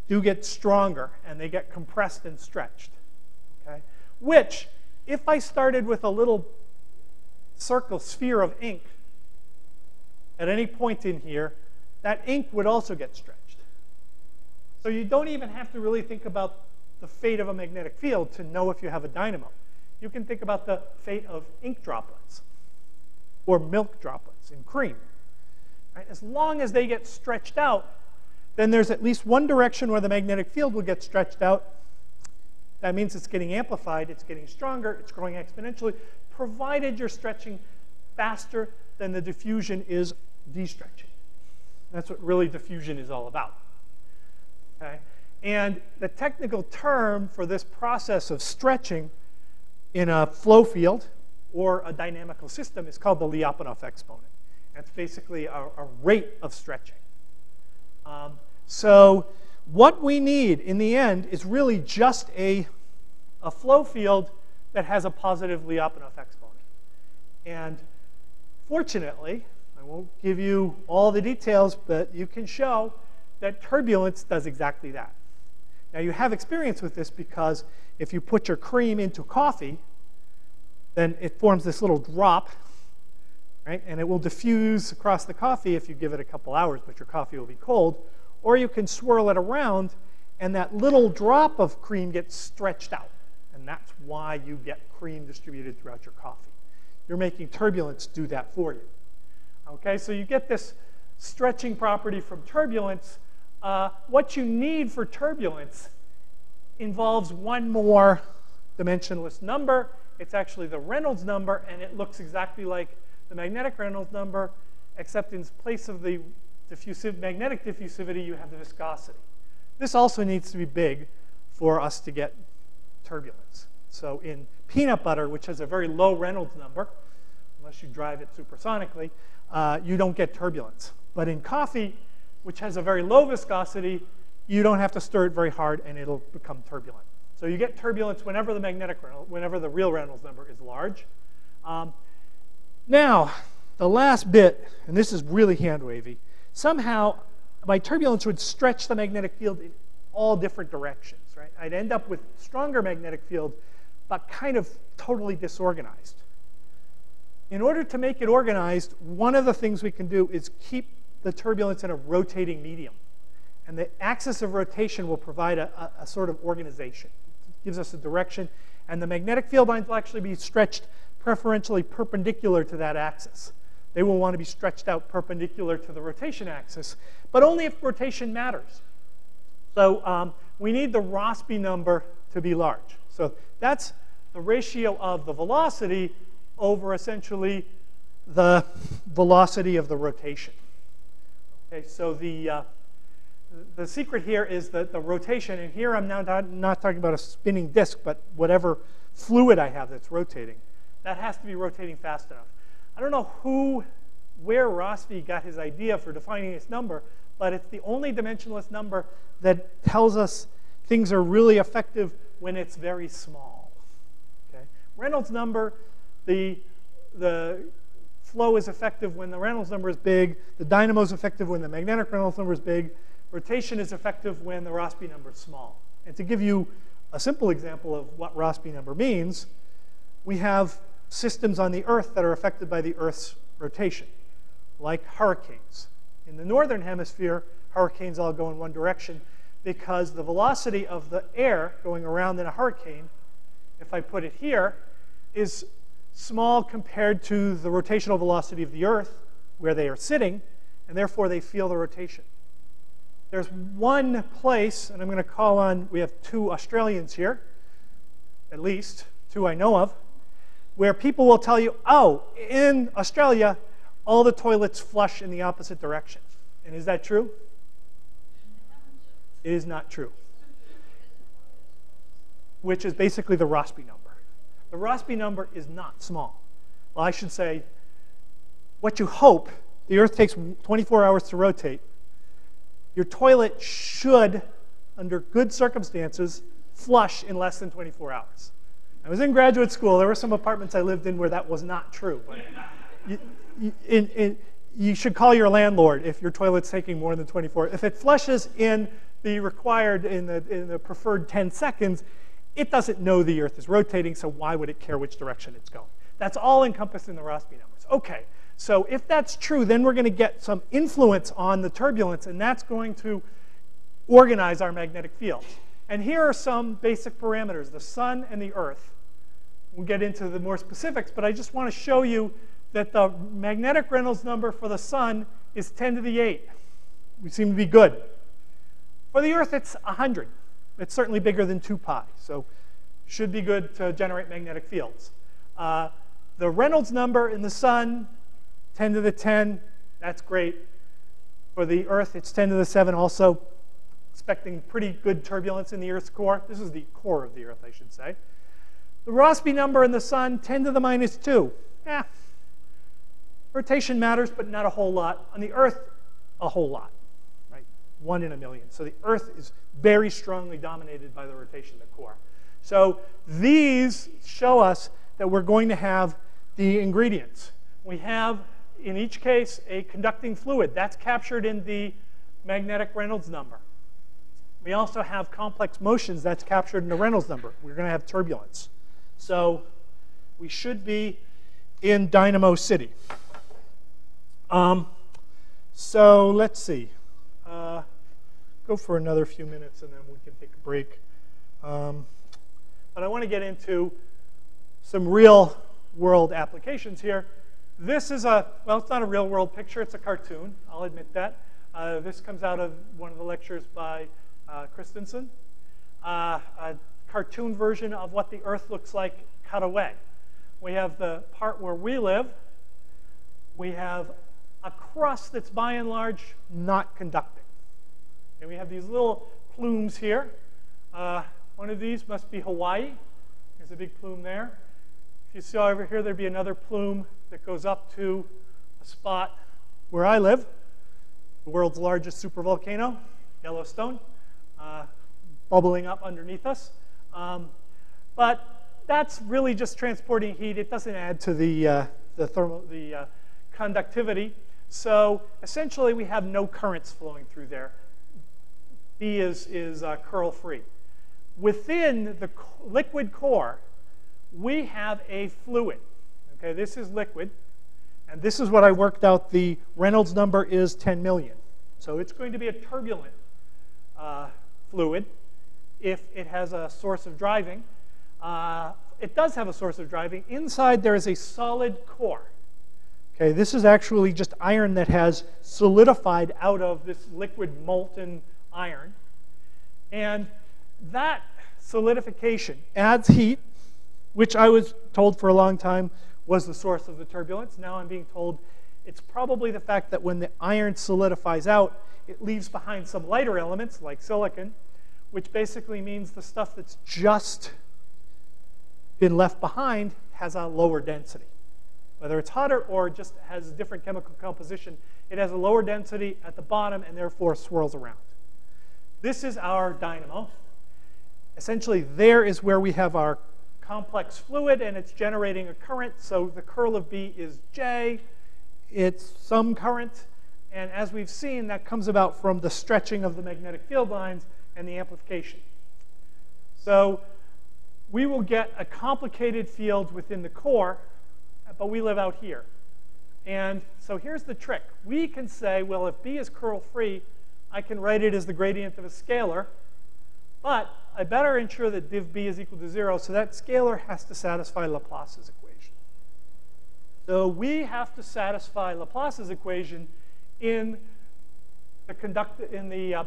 do get stronger and they get compressed and stretched. Okay? Which, if I started with a little circle sphere of ink at any point in here, that ink would also get stretched. So you don't even have to really think about the fate of a magnetic field to know if you have a dynamo you can think about the fate of ink droplets or milk droplets in cream. Right? As long as they get stretched out, then there's at least one direction where the magnetic field will get stretched out. That means it's getting amplified, it's getting stronger, it's growing exponentially, provided you're stretching faster than the diffusion is de-stretching. That's what really diffusion is all about. Okay? And the technical term for this process of stretching in a flow field or a dynamical system is called the Lyapunov exponent. That's basically a, a rate of stretching. Um, so what we need in the end is really just a, a flow field that has a positive Lyapunov exponent. And fortunately, I won't give you all the details, but you can show that turbulence does exactly that. Now you have experience with this because if you put your cream into coffee, then it forms this little drop, right? And it will diffuse across the coffee if you give it a couple hours, but your coffee will be cold. Or you can swirl it around, and that little drop of cream gets stretched out. And that's why you get cream distributed throughout your coffee. You're making turbulence do that for you. Okay, so you get this stretching property from turbulence. Uh, what you need for turbulence involves one more dimensionless number. It's actually the Reynolds number, and it looks exactly like the magnetic Reynolds number, except in place of the diffusive, magnetic diffusivity, you have the viscosity. This also needs to be big for us to get turbulence. So in peanut butter, which has a very low Reynolds number, unless you drive it supersonically, uh, you don't get turbulence. But in coffee, which has a very low viscosity, you don't have to stir it very hard and it'll become turbulent. So you get turbulence whenever the magnetic whenever the real Reynolds number is large. Um, now, the last bit, and this is really hand wavy, somehow my turbulence would stretch the magnetic field in all different directions? I'd end up with stronger magnetic field, but kind of totally disorganized. In order to make it organized, one of the things we can do is keep the turbulence in a rotating medium. And the axis of rotation will provide a, a, a sort of organization. It gives us a direction. And the magnetic field lines will actually be stretched preferentially perpendicular to that axis. They will want to be stretched out perpendicular to the rotation axis, but only if rotation matters. So um, we need the Rossby number to be large. So that's the ratio of the velocity over essentially the velocity of the rotation. Okay, so the, uh, the secret here is that the rotation, and here I'm now not, not talking about a spinning disk, but whatever fluid I have that's rotating, that has to be rotating fast enough. I don't know who, where Rossby got his idea for defining this number, but it's the only dimensionless number that tells us things are really effective when it's very small. Okay? Reynolds number, the, the flow is effective when the Reynolds number is big. The dynamo is effective when the magnetic Reynolds number is big. Rotation is effective when the Rossby number is small. And to give you a simple example of what Rossby number means, we have systems on the Earth that are affected by the Earth's rotation, like hurricanes. In the northern hemisphere, hurricanes all go in one direction because the velocity of the air going around in a hurricane, if I put it here, is small compared to the rotational velocity of the Earth, where they are sitting, and therefore they feel the rotation. There's one place, and I'm going to call on, we have two Australians here, at least, two I know of, where people will tell you, oh, in Australia, all the toilets flush in the opposite direction. And is that true? It is not true. Which is basically the Rossby number. The Rossby number is not small. Well, I should say, what you hope, the Earth takes 24 hours to rotate. Your toilet should, under good circumstances, flush in less than 24 hours. I was in graduate school. There were some apartments I lived in where that was not true. But you, in, in, you should call your landlord if your toilet's taking more than 24. If it flushes in the required, in the, in the preferred 10 seconds, it doesn't know the Earth is rotating, so why would it care which direction it's going? That's all encompassed in the Rossby numbers. Okay, so if that's true, then we're going to get some influence on the turbulence, and that's going to organize our magnetic fields. And here are some basic parameters, the sun and the Earth. We'll get into the more specifics, but I just want to show you that the magnetic Reynolds number for the sun is 10 to the 8. We seem to be good. For the Earth, it's 100. It's certainly bigger than 2 pi, so should be good to generate magnetic fields. Uh, the Reynolds number in the sun, 10 to the 10, that's great. For the Earth, it's 10 to the 7 also, expecting pretty good turbulence in the Earth's core. This is the core of the Earth, I should say. The Rossby number in the sun, 10 to the minus 2. Yeah. Rotation matters, but not a whole lot. On the Earth, a whole lot right? one in a million. So the Earth is very strongly dominated by the rotation of the core. So these show us that we're going to have the ingredients. We have, in each case, a conducting fluid. That's captured in the magnetic Reynolds number. We also have complex motions. That's captured in the Reynolds number. We're going to have turbulence. So we should be in Dynamo City. Um, so let's see. Uh, go for another few minutes and then we can take a break. Um, but I want to get into some real world applications here. This is a, well, it's not a real world picture, it's a cartoon, I'll admit that. Uh, this comes out of one of the lectures by uh, Christensen. Uh, a cartoon version of what the Earth looks like cut away. We have the part where we live. We have a crust that's by and large not conducting. And we have these little plumes here. Uh, one of these must be Hawaii. There's a big plume there. If you saw over here, there'd be another plume that goes up to a spot where I live, the world's largest supervolcano, Yellowstone, uh, bubbling up underneath us. Um, but that's really just transporting heat. It doesn't add to the, uh, the, thermal, the uh, conductivity. So essentially, we have no currents flowing through there. B is, is uh, curl free. Within the liquid core, we have a fluid. Okay, this is liquid. And this is what I worked out. The Reynolds number is 10 million. So it's going to be a turbulent uh, fluid if it has a source of driving. Uh, it does have a source of driving. Inside there is a solid core. Okay, this is actually just iron that has solidified out of this liquid molten iron. And that solidification adds heat, which I was told for a long time was the source of the turbulence. Now I'm being told it's probably the fact that when the iron solidifies out, it leaves behind some lighter elements like silicon, which basically means the stuff that's just been left behind has a lower density. Whether it's hotter or just has a different chemical composition, it has a lower density at the bottom and therefore swirls around. This is our dynamo. Essentially, there is where we have our complex fluid and it's generating a current. So the curl of B is J. It's some current. And as we've seen, that comes about from the stretching of the magnetic field lines and the amplification. So we will get a complicated field within the core, but we live out here. And so here's the trick. We can say, well, if B is curl free, I can write it as the gradient of a scalar. But I better ensure that div b is equal to 0, so that scalar has to satisfy Laplace's equation. So we have to satisfy Laplace's equation in the, conduct in the uh,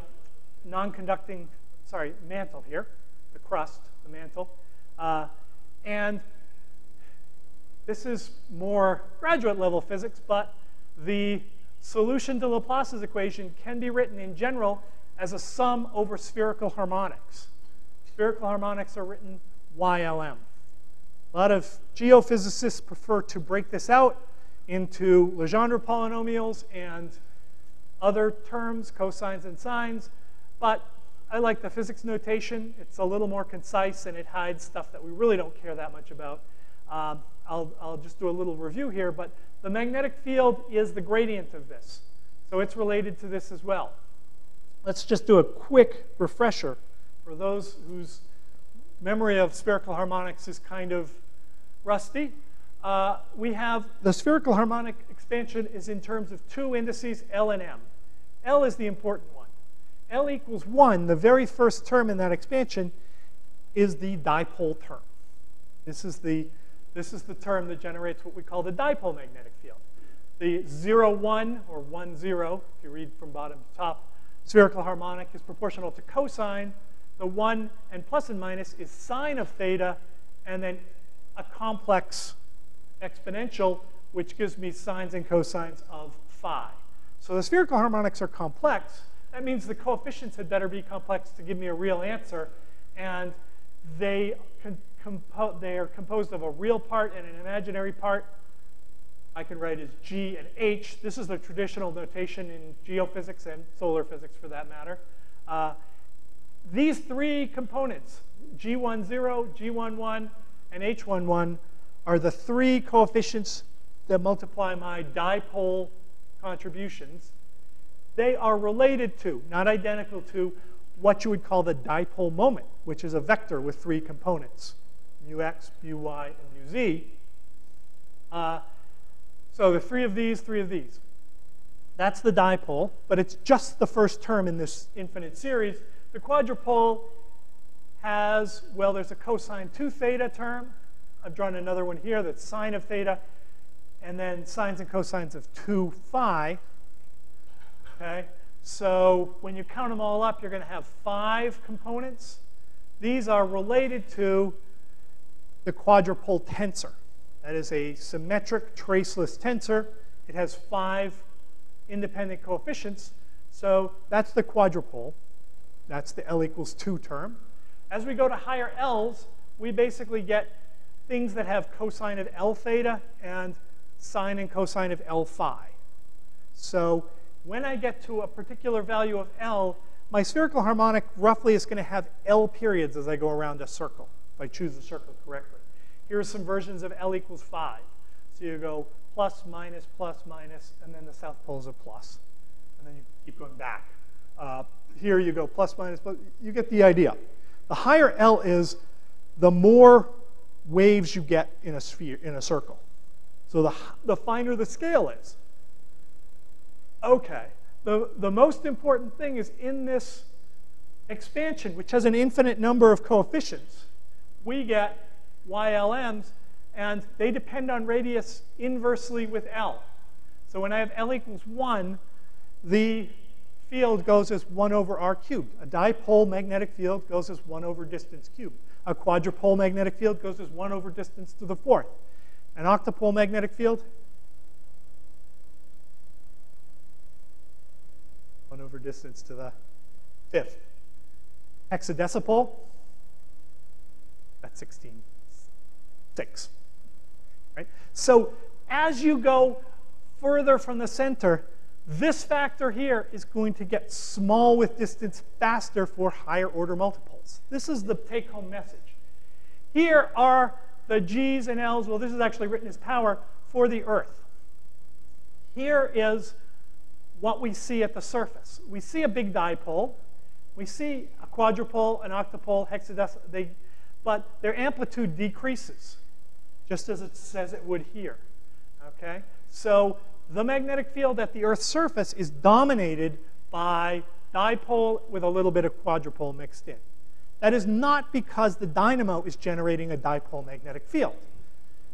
non-conducting, sorry, mantle here, the crust, the mantle. Uh, and this is more graduate level physics, but the solution to Laplace's equation can be written in general as a sum over spherical harmonics. Spherical harmonics are written YLM. A lot of geophysicists prefer to break this out into Legendre polynomials and other terms, cosines and sines, but I like the physics notation. It's a little more concise and it hides stuff that we really don't care that much about. Um, I'll, I'll just do a little review here, but the magnetic field is the gradient of this. So it's related to this as well. Let's just do a quick refresher for those whose memory of spherical harmonics is kind of rusty. Uh, we have the spherical harmonic expansion is in terms of two indices, L and M. L is the important one. L equals 1, the very first term in that expansion, is the dipole term. This is the, this is the term that generates what we call the dipole magnetic field. The 0, 1, or 1, 0, if you read from bottom to top, spherical harmonic is proportional to cosine. The 1 and plus and minus is sine of theta, and then a complex exponential, which gives me sines and cosines of phi. So the spherical harmonics are complex. That means the coefficients had better be complex to give me a real answer. And they, they are composed of a real part and an imaginary part. I can write as G and H. This is the traditional notation in geophysics and solar physics for that matter. Uh, these three components, G10, G11, and H11, are the three coefficients that multiply my dipole contributions. They are related to, not identical to, what you would call the dipole moment, which is a vector with three components, mu x, mu y, and mu z. Uh, so the three of these, three of these. That's the dipole, but it's just the first term in this infinite series. The quadrupole has, well, there's a cosine 2 theta term. I've drawn another one here that's sine of theta, and then sines and cosines of 2 phi. Okay? So when you count them all up, you're going to have five components. These are related to the quadrupole tensor. That is a symmetric traceless tensor. It has five independent coefficients. So that's the quadrupole. That's the L equals 2 term. As we go to higher L's, we basically get things that have cosine of L theta and sine and cosine of L phi. So when I get to a particular value of L, my spherical harmonic roughly is going to have L periods as I go around a circle, if I choose the circle correctly. Here are some versions of L equals 5. So you go plus, minus, plus, minus, and then the south pole is a plus. And then you keep going back. Uh, here you go plus, minus, plus. You get the idea. The higher L is, the more waves you get in a sphere, in a circle. So the, the finer the scale is. Okay, the, the most important thing is in this expansion, which has an infinite number of coefficients, we get YLMs, and they depend on radius inversely with L. So when I have L equals 1, the field goes as 1 over r cubed. A dipole magnetic field goes as 1 over distance cubed. A quadrupole magnetic field goes as 1 over distance to the fourth. An octupole magnetic field 1 over distance to the fifth. Hexadecipole, that's 16, 6. Right? So as you go further from the center, this factor here is going to get small with distance faster for higher order multipoles. This is the take-home message. Here are the G's and L's. Well, this is actually written as power for the Earth. Here is what we see at the surface. We see a big dipole. We see a quadrupole, an octupole, hexadecimal, but their amplitude decreases, just as it says it would here. Okay? So the magnetic field at the Earth's surface is dominated by dipole with a little bit of quadrupole mixed in. That is not because the dynamo is generating a dipole magnetic field.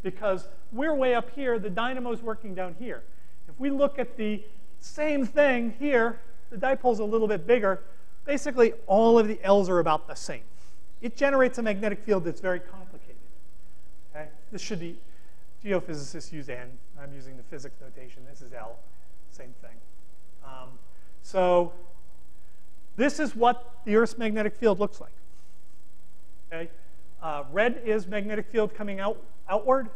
Because we're way up here, the dynamo is working down here. If we look at the same thing here. The dipole's a little bit bigger. Basically, all of the L's are about the same. It generates a magnetic field that's very. This should be, geophysicists use N. I'm using the physics notation. This is L. Same thing. Um, so this is what the Earth's magnetic field looks like. Okay? Uh, red is magnetic field coming out outward,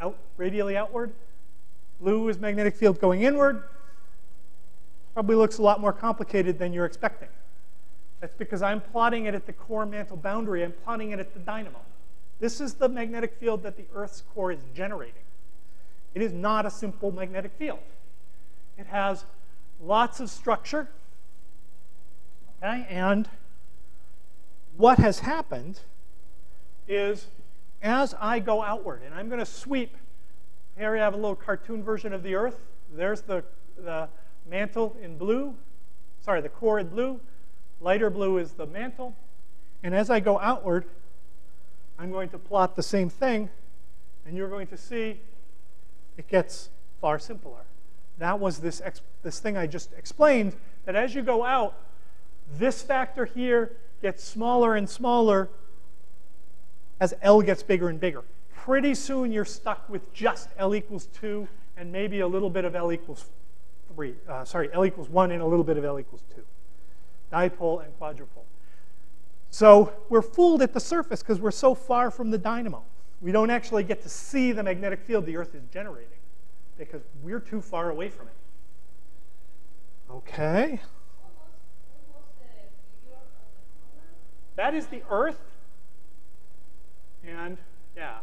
out radially outward. Blue is magnetic field going inward probably looks a lot more complicated than you're expecting. That's because I'm plotting it at the core mantle boundary. I'm plotting it at the dynamo. This is the magnetic field that the Earth's core is generating. It is not a simple magnetic field. It has lots of structure. Okay? And what has happened is as I go outward, and I'm going to sweep, here I have a little cartoon version of the Earth. There's the, the mantle in blue, sorry, the core in blue, lighter blue is the mantle. And as I go outward, I'm going to plot the same thing, and you're going to see it gets far simpler. That was this, this thing I just explained, that as you go out, this factor here gets smaller and smaller as L gets bigger and bigger. Pretty soon you're stuck with just L equals 2 and maybe a little bit of L equals 3, uh, sorry, L equals 1 and a little bit of L equals 2. Dipole and quadrupole. So we're fooled at the surface because we're so far from the dynamo. We don't actually get to see the magnetic field the Earth is generating because we're too far away from it. Okay. That is the Earth. And yeah.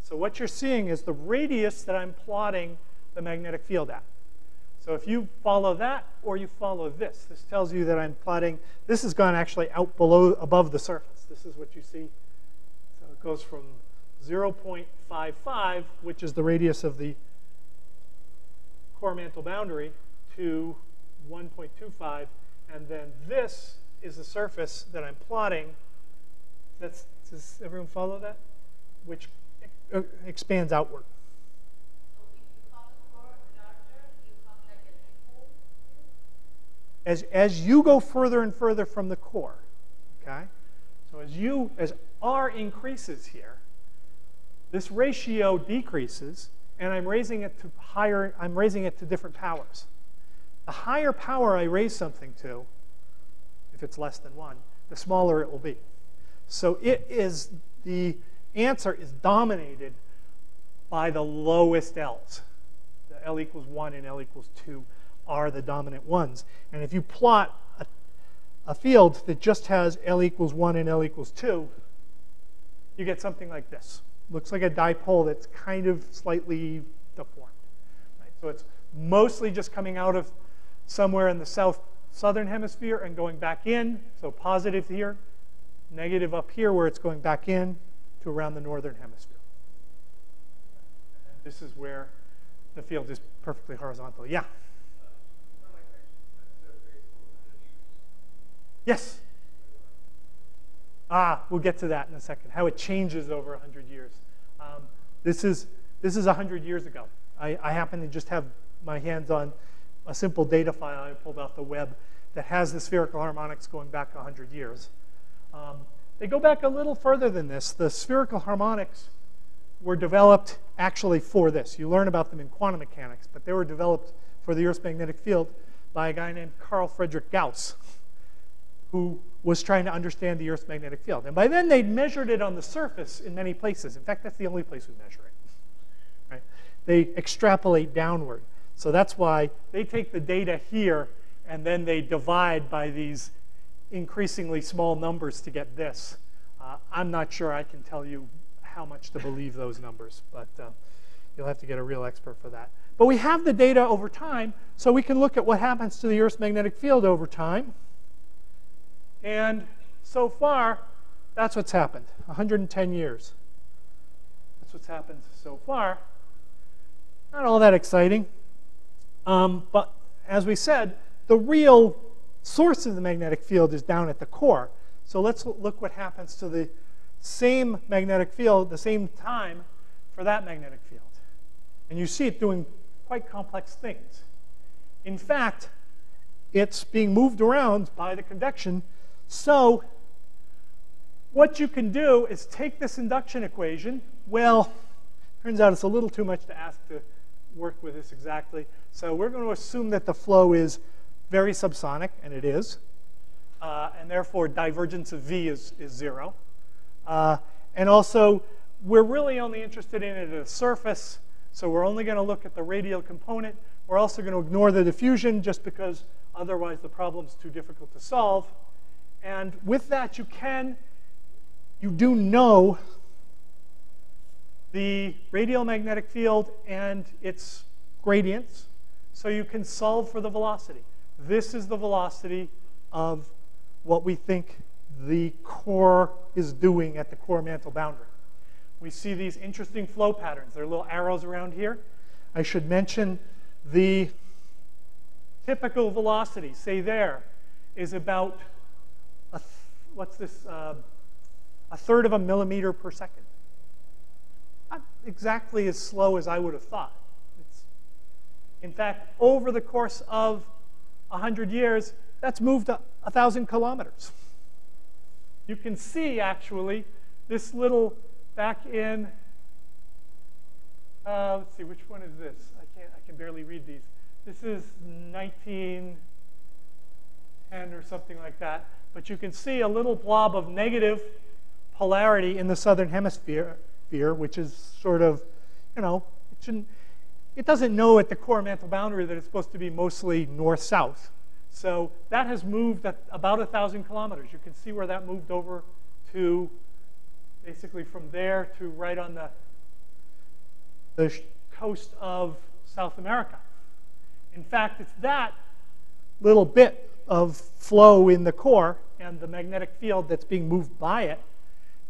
So what you're seeing is the radius that I'm plotting the magnetic field at. So if you follow that or you follow this, this tells you that I'm plotting, this has gone actually out below, above the surface. This is what you see. So it goes from 0.55, which is the radius of the core mantle boundary, to 1.25. And then this is the surface that I'm plotting That's, does everyone follow that? Which uh, expands outward. As, as you go further and further from the core, okay? So as you, as R increases here, this ratio decreases, and I'm raising it to higher, I'm raising it to different powers. The higher power I raise something to, if it's less than one, the smaller it will be. So it is, the answer is dominated by the lowest L's. The L equals 1 and L equals 2 are the dominant ones. And if you plot a, a field that just has L equals 1 and L equals 2, you get something like this. Looks like a dipole that's kind of slightly deformed. Right? So it's mostly just coming out of somewhere in the south southern hemisphere and going back in. So positive here, negative up here where it's going back in to around the northern hemisphere. And this is where the field is perfectly horizontal. Yeah? Yes? Ah, we'll get to that in a second, how it changes over 100 years. Um, this is this is 100 years ago. I, I happen to just have my hands on a simple data file I pulled off the web that has the spherical harmonics going back 100 years. Um, they go back a little further than this. The spherical harmonics were developed actually for this. You learn about them in quantum mechanics, but they were developed for the Earth's magnetic field by a guy named Carl Friedrich Gauss, who was trying to understand the Earth's magnetic field. And by then, they'd measured it on the surface in many places. In fact, that's the only place we measure it. Right? They extrapolate downward. So that's why they take the data here and then they divide by these increasingly small numbers to get this. Uh, I'm not sure I can tell you how much to believe those numbers, but uh, you'll have to get a real expert for that. But we have the data over time, so we can look at what happens to the Earth's magnetic field over time. And so far, that's what's happened 110 years. That's what's happened so far. Not all that exciting. Um, but as we said, the real source of the magnetic field is down at the core. So let's look what happens to the same magnetic field the same time for that magnetic field. And you see it doing quite complex things. In fact, it's being moved around by the convection. So what you can do is take this induction equation. Well, turns out it's a little too much to ask to work with this exactly. So we're going to assume that the flow is very subsonic, and it is. Uh, and therefore, divergence of V is, is zero. Uh, and also, we're really only interested in it at a surface, so we're only going to look at the radial component. We're also going to ignore the diffusion just because otherwise the problem's too difficult to solve. And with that, you can, you do know the radial magnetic field and its gradients, so you can solve for the velocity. This is the velocity of what we think the core is doing at the core mantle boundary. We see these interesting flow patterns. There are little arrows around here. I should mention the typical velocity, say there, is about, what's this, uh, a third of a millimeter per second. Not exactly as slow as I would have thought. It's, in fact, over the course of 100 years, that's moved a 1,000 kilometers. You can see, actually, this little back in, uh, let's see, which one is this? I, can't, I can barely read these. This is 1910 or something like that. But you can see a little blob of negative polarity in the southern hemisphere, which is sort of, you know, it shouldn't, it doesn't know at the core mantle boundary that it's supposed to be mostly north-south. So that has moved at about 1,000 kilometers. You can see where that moved over to basically from there to right on the, the coast of South America. In fact, it's that little bit of flow in the core and the magnetic field that's being moved by it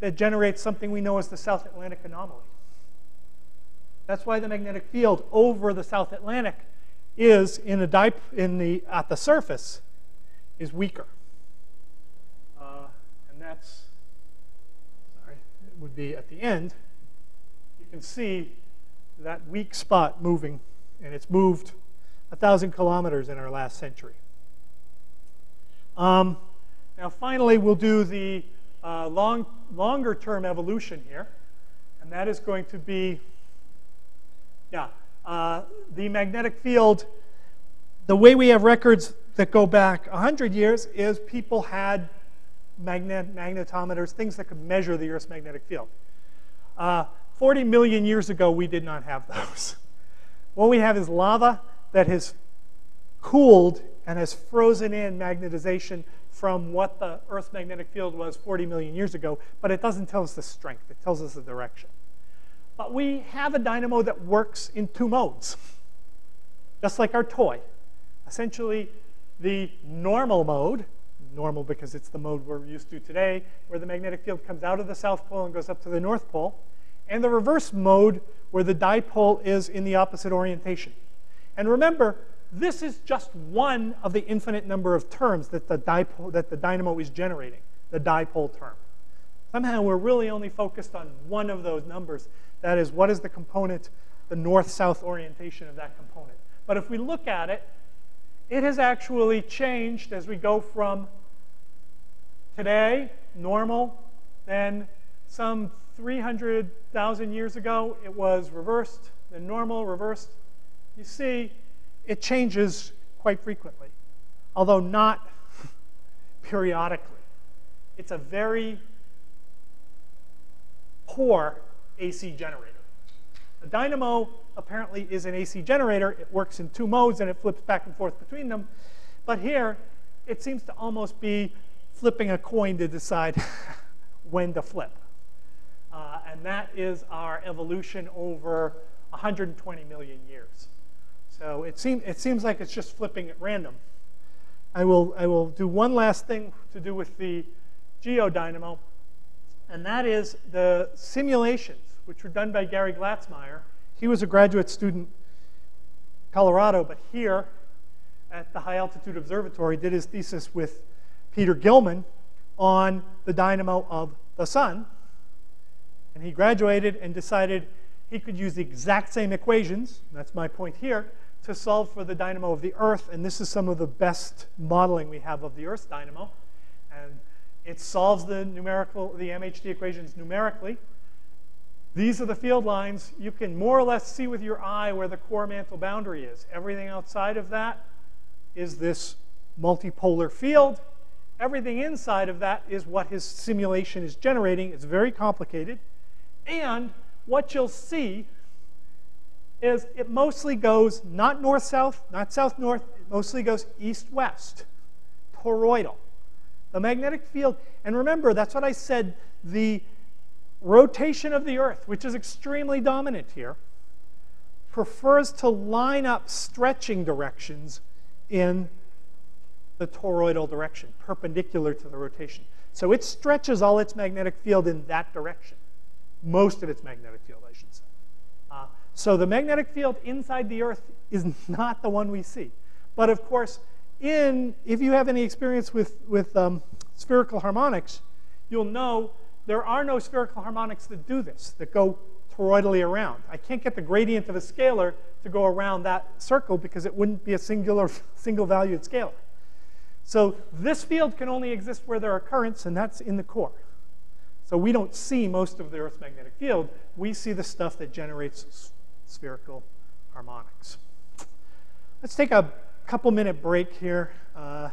that generates something we know as the South Atlantic anomaly. That's why the magnetic field over the South Atlantic is in, a in the, at the surface is weaker. Uh, and that's sorry, it would be at the end, you can see that weak spot moving, and it's moved a 1,000 kilometers in our last century. Um, now, finally, we'll do the uh, long, longer term evolution here, and that is going to be, yeah, uh, the magnetic field. The way we have records that go back 100 years is people had magnet, magnetometers, things that could measure the Earth's magnetic field. Uh, 40 million years ago, we did not have those. what we have is lava that has cooled and has frozen in magnetization from what the Earth's magnetic field was 40 million years ago, but it doesn't tell us the strength. It tells us the direction. But we have a dynamo that works in two modes, just like our toy. Essentially, the normal mode, normal because it's the mode we're used to today, where the magnetic field comes out of the South Pole and goes up to the North Pole, and the reverse mode, where the dipole is in the opposite orientation. And remember, this is just one of the infinite number of terms that the, dipole, that the dynamo is generating, the dipole term. Somehow we're really only focused on one of those numbers. That is, what is the component, the north-south orientation of that component. But if we look at it, it has actually changed as we go from today, normal, then some 300,000 years ago, it was reversed, then normal, reversed. You see, it changes quite frequently, although not periodically. It's a very poor AC generator. A dynamo apparently is an AC generator. It works in two modes and it flips back and forth between them. But here, it seems to almost be flipping a coin to decide when to flip. Uh, and that is our evolution over 120 million years. So it, seem, it seems like it's just flipping at random. I will, I will do one last thing to do with the geodynamo, and that is the simulations, which were done by Gary Glatzmaier. He was a graduate student Colorado, but here at the High Altitude Observatory did his thesis with Peter Gilman on the dynamo of the sun. And he graduated and decided he could use the exact same equations, that's my point here, to solve for the dynamo of the Earth. And this is some of the best modeling we have of the Earth's dynamo. And it solves the numerical, the MHD equations numerically. These are the field lines. You can more or less see with your eye where the core mantle boundary is. Everything outside of that is this multipolar field. Everything inside of that is what his simulation is generating. It's very complicated. And what you'll see is it mostly goes not north-south, not south-north, it mostly goes east-west, toroidal. The magnetic field, and remember, that's what I said, the rotation of the Earth, which is extremely dominant here, prefers to line up stretching directions in the toroidal direction, perpendicular to the rotation. So it stretches all its magnetic field in that direction, most of its magnetic field, I should so the magnetic field inside the Earth is not the one we see. But of course, in if you have any experience with, with um, spherical harmonics, you'll know there are no spherical harmonics that do this, that go toroidally around. I can't get the gradient of a scalar to go around that circle because it wouldn't be a singular, single valued scalar. So this field can only exist where there are currents, and that's in the core. So we don't see most of the Earth's magnetic field. We see the stuff that generates spherical harmonics. Let's take a couple minute break here uh,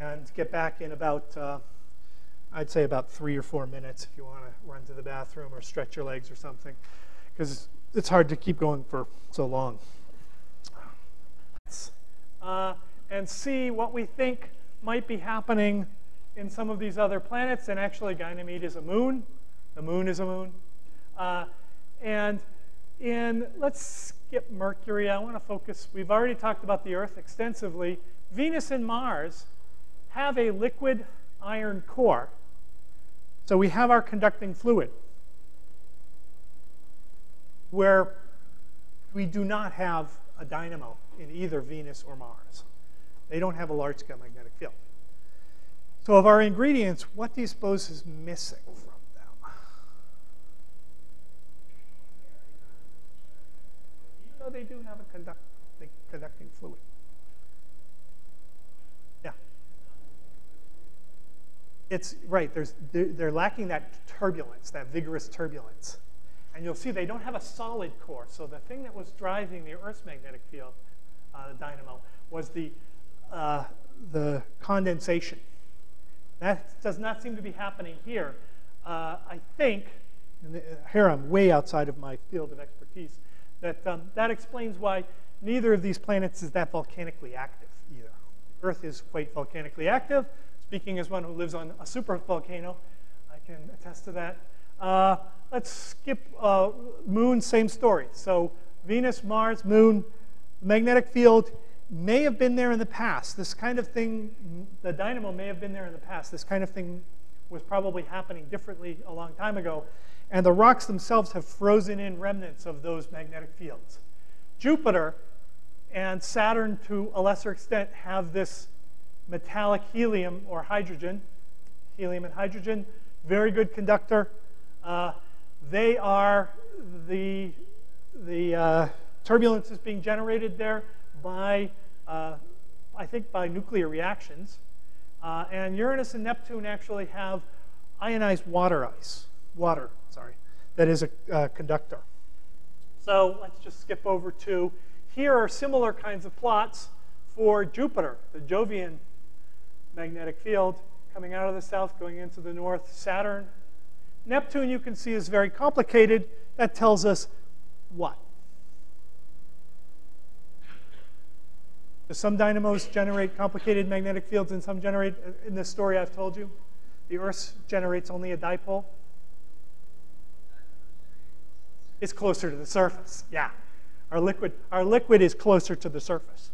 and get back in about, uh, I'd say about three or four minutes if you want to run to the bathroom or stretch your legs or something, because it's hard to keep going for so long. Uh, and see what we think might be happening in some of these other planets. And actually, Ganymede is a moon. The moon is a moon. Uh, and in, let's skip Mercury. I want to focus. We've already talked about the Earth extensively. Venus and Mars have a liquid iron core. So we have our conducting fluid, where we do not have a dynamo in either Venus or Mars. They don't have a large-scale magnetic field. So of our ingredients, what do you suppose is missing from them? Conducting fluid. Yeah. It's right. There's they're, lacking that turbulence, that vigorous turbulence. And you'll see they don't have a solid core. So the thing that was driving the Earth's magnetic field, uh, the dynamo, was the, uh, the condensation. That does not seem to be happening here. Uh, I think, and here I'm way outside of my field of expertise, that um, that explains why neither of these planets is that volcanically active either. Earth is quite volcanically active. Speaking as one who lives on a supervolcano, I can attest to that. Uh, let's skip uh, Moon, same story. So Venus, Mars, Moon, magnetic field may have been there in the past. This kind of thing, the dynamo may have been there in the past. This kind of thing was probably happening differently a long time ago. And the rocks themselves have frozen in remnants of those magnetic fields. Jupiter and Saturn, to a lesser extent, have this metallic helium or hydrogen, helium and hydrogen, very good conductor. Uh, they are the, the uh, turbulence is being generated there by, uh, I think, by nuclear reactions. Uh, and Uranus and Neptune actually have ionized water ice, water, sorry, that is a uh, conductor. So let's just skip over to, here are similar kinds of plots for Jupiter, the Jovian magnetic field coming out of the south, going into the north, Saturn, Neptune, you can see, is very complicated. That tells us what? Some dynamos generate complicated magnetic fields and some generate, in this story I've told you, the Earth generates only a dipole? It's closer to the surface, yeah. Our liquid, our liquid is closer to the surface.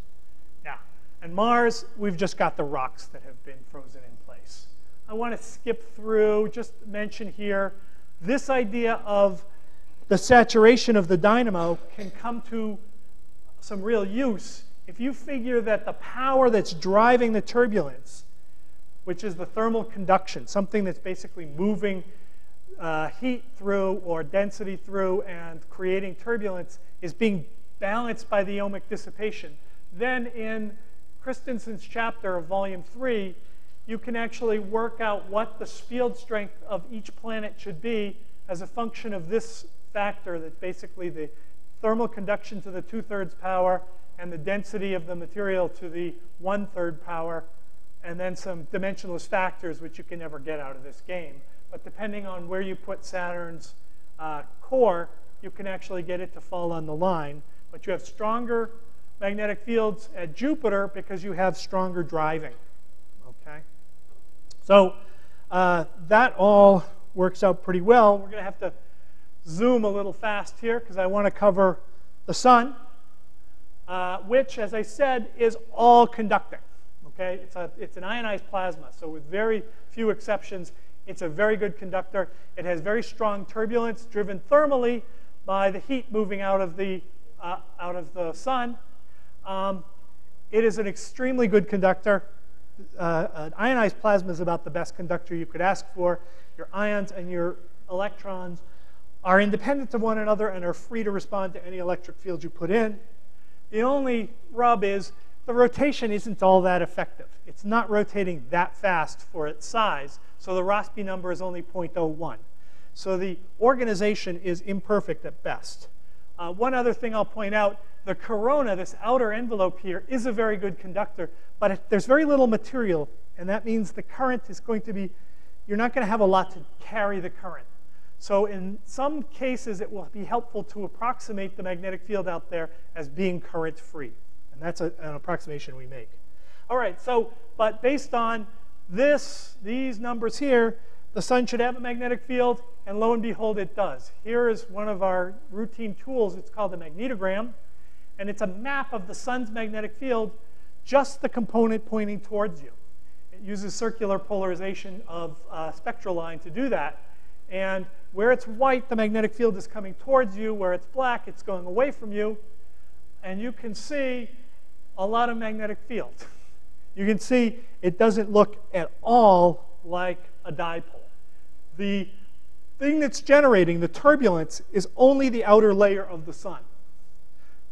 Yeah. And Mars, we've just got the rocks that have been frozen in place. I want to skip through, just mention here, this idea of the saturation of the dynamo can come to some real use if you figure that the power that's driving the turbulence, which is the thermal conduction, something that's basically moving uh, heat through or density through and creating turbulence, is being balanced by the ohmic dissipation. Then in Christensen's chapter of volume 3, you can actually work out what the field strength of each planet should be as a function of this factor that's basically the thermal conduction to the two-thirds power and the density of the material to the one-third power, and then some dimensionless factors which you can never get out of this game. But depending on where you put Saturn's uh, core, you can actually get it to fall on the line. But you have stronger magnetic fields at Jupiter because you have stronger driving. Okay, So uh, that all works out pretty well. We're going to have to zoom a little fast here because I want to cover the sun, uh, which, as I said, is all conducting. Okay, it's, a, it's an ionized plasma, so with very few exceptions, it's a very good conductor. It has very strong turbulence driven thermally by the heat moving out of the, uh, out of the sun. Um, it is an extremely good conductor uh, an ionized plasma is about the best conductor you could ask for. Your ions and your electrons are independent of one another and are free to respond to any electric field you put in. The only rub is the rotation isn't all that effective. It's not rotating that fast for its size, so the Rossby number is only 0.01. So the organization is imperfect at best. Uh, one other thing I'll point out, the corona, this outer envelope here, is a very good conductor, but it, there's very little material, and that means the current is going to be, you're not going to have a lot to carry the current. So in some cases, it will be helpful to approximate the magnetic field out there as being current-free. And that's a, an approximation we make. All right, so, but based on this, these numbers here, the sun should have a magnetic field, and lo and behold, it does. Here is one of our routine tools. It's called a magnetogram, and it's a map of the sun's magnetic field just the component pointing towards you. It uses circular polarization of a spectral line to do that. And where it's white, the magnetic field is coming towards you. Where it's black, it's going away from you. And you can see a lot of magnetic field. You can see it doesn't look at all like a dipole. The thing that's generating the turbulence is only the outer layer of the sun.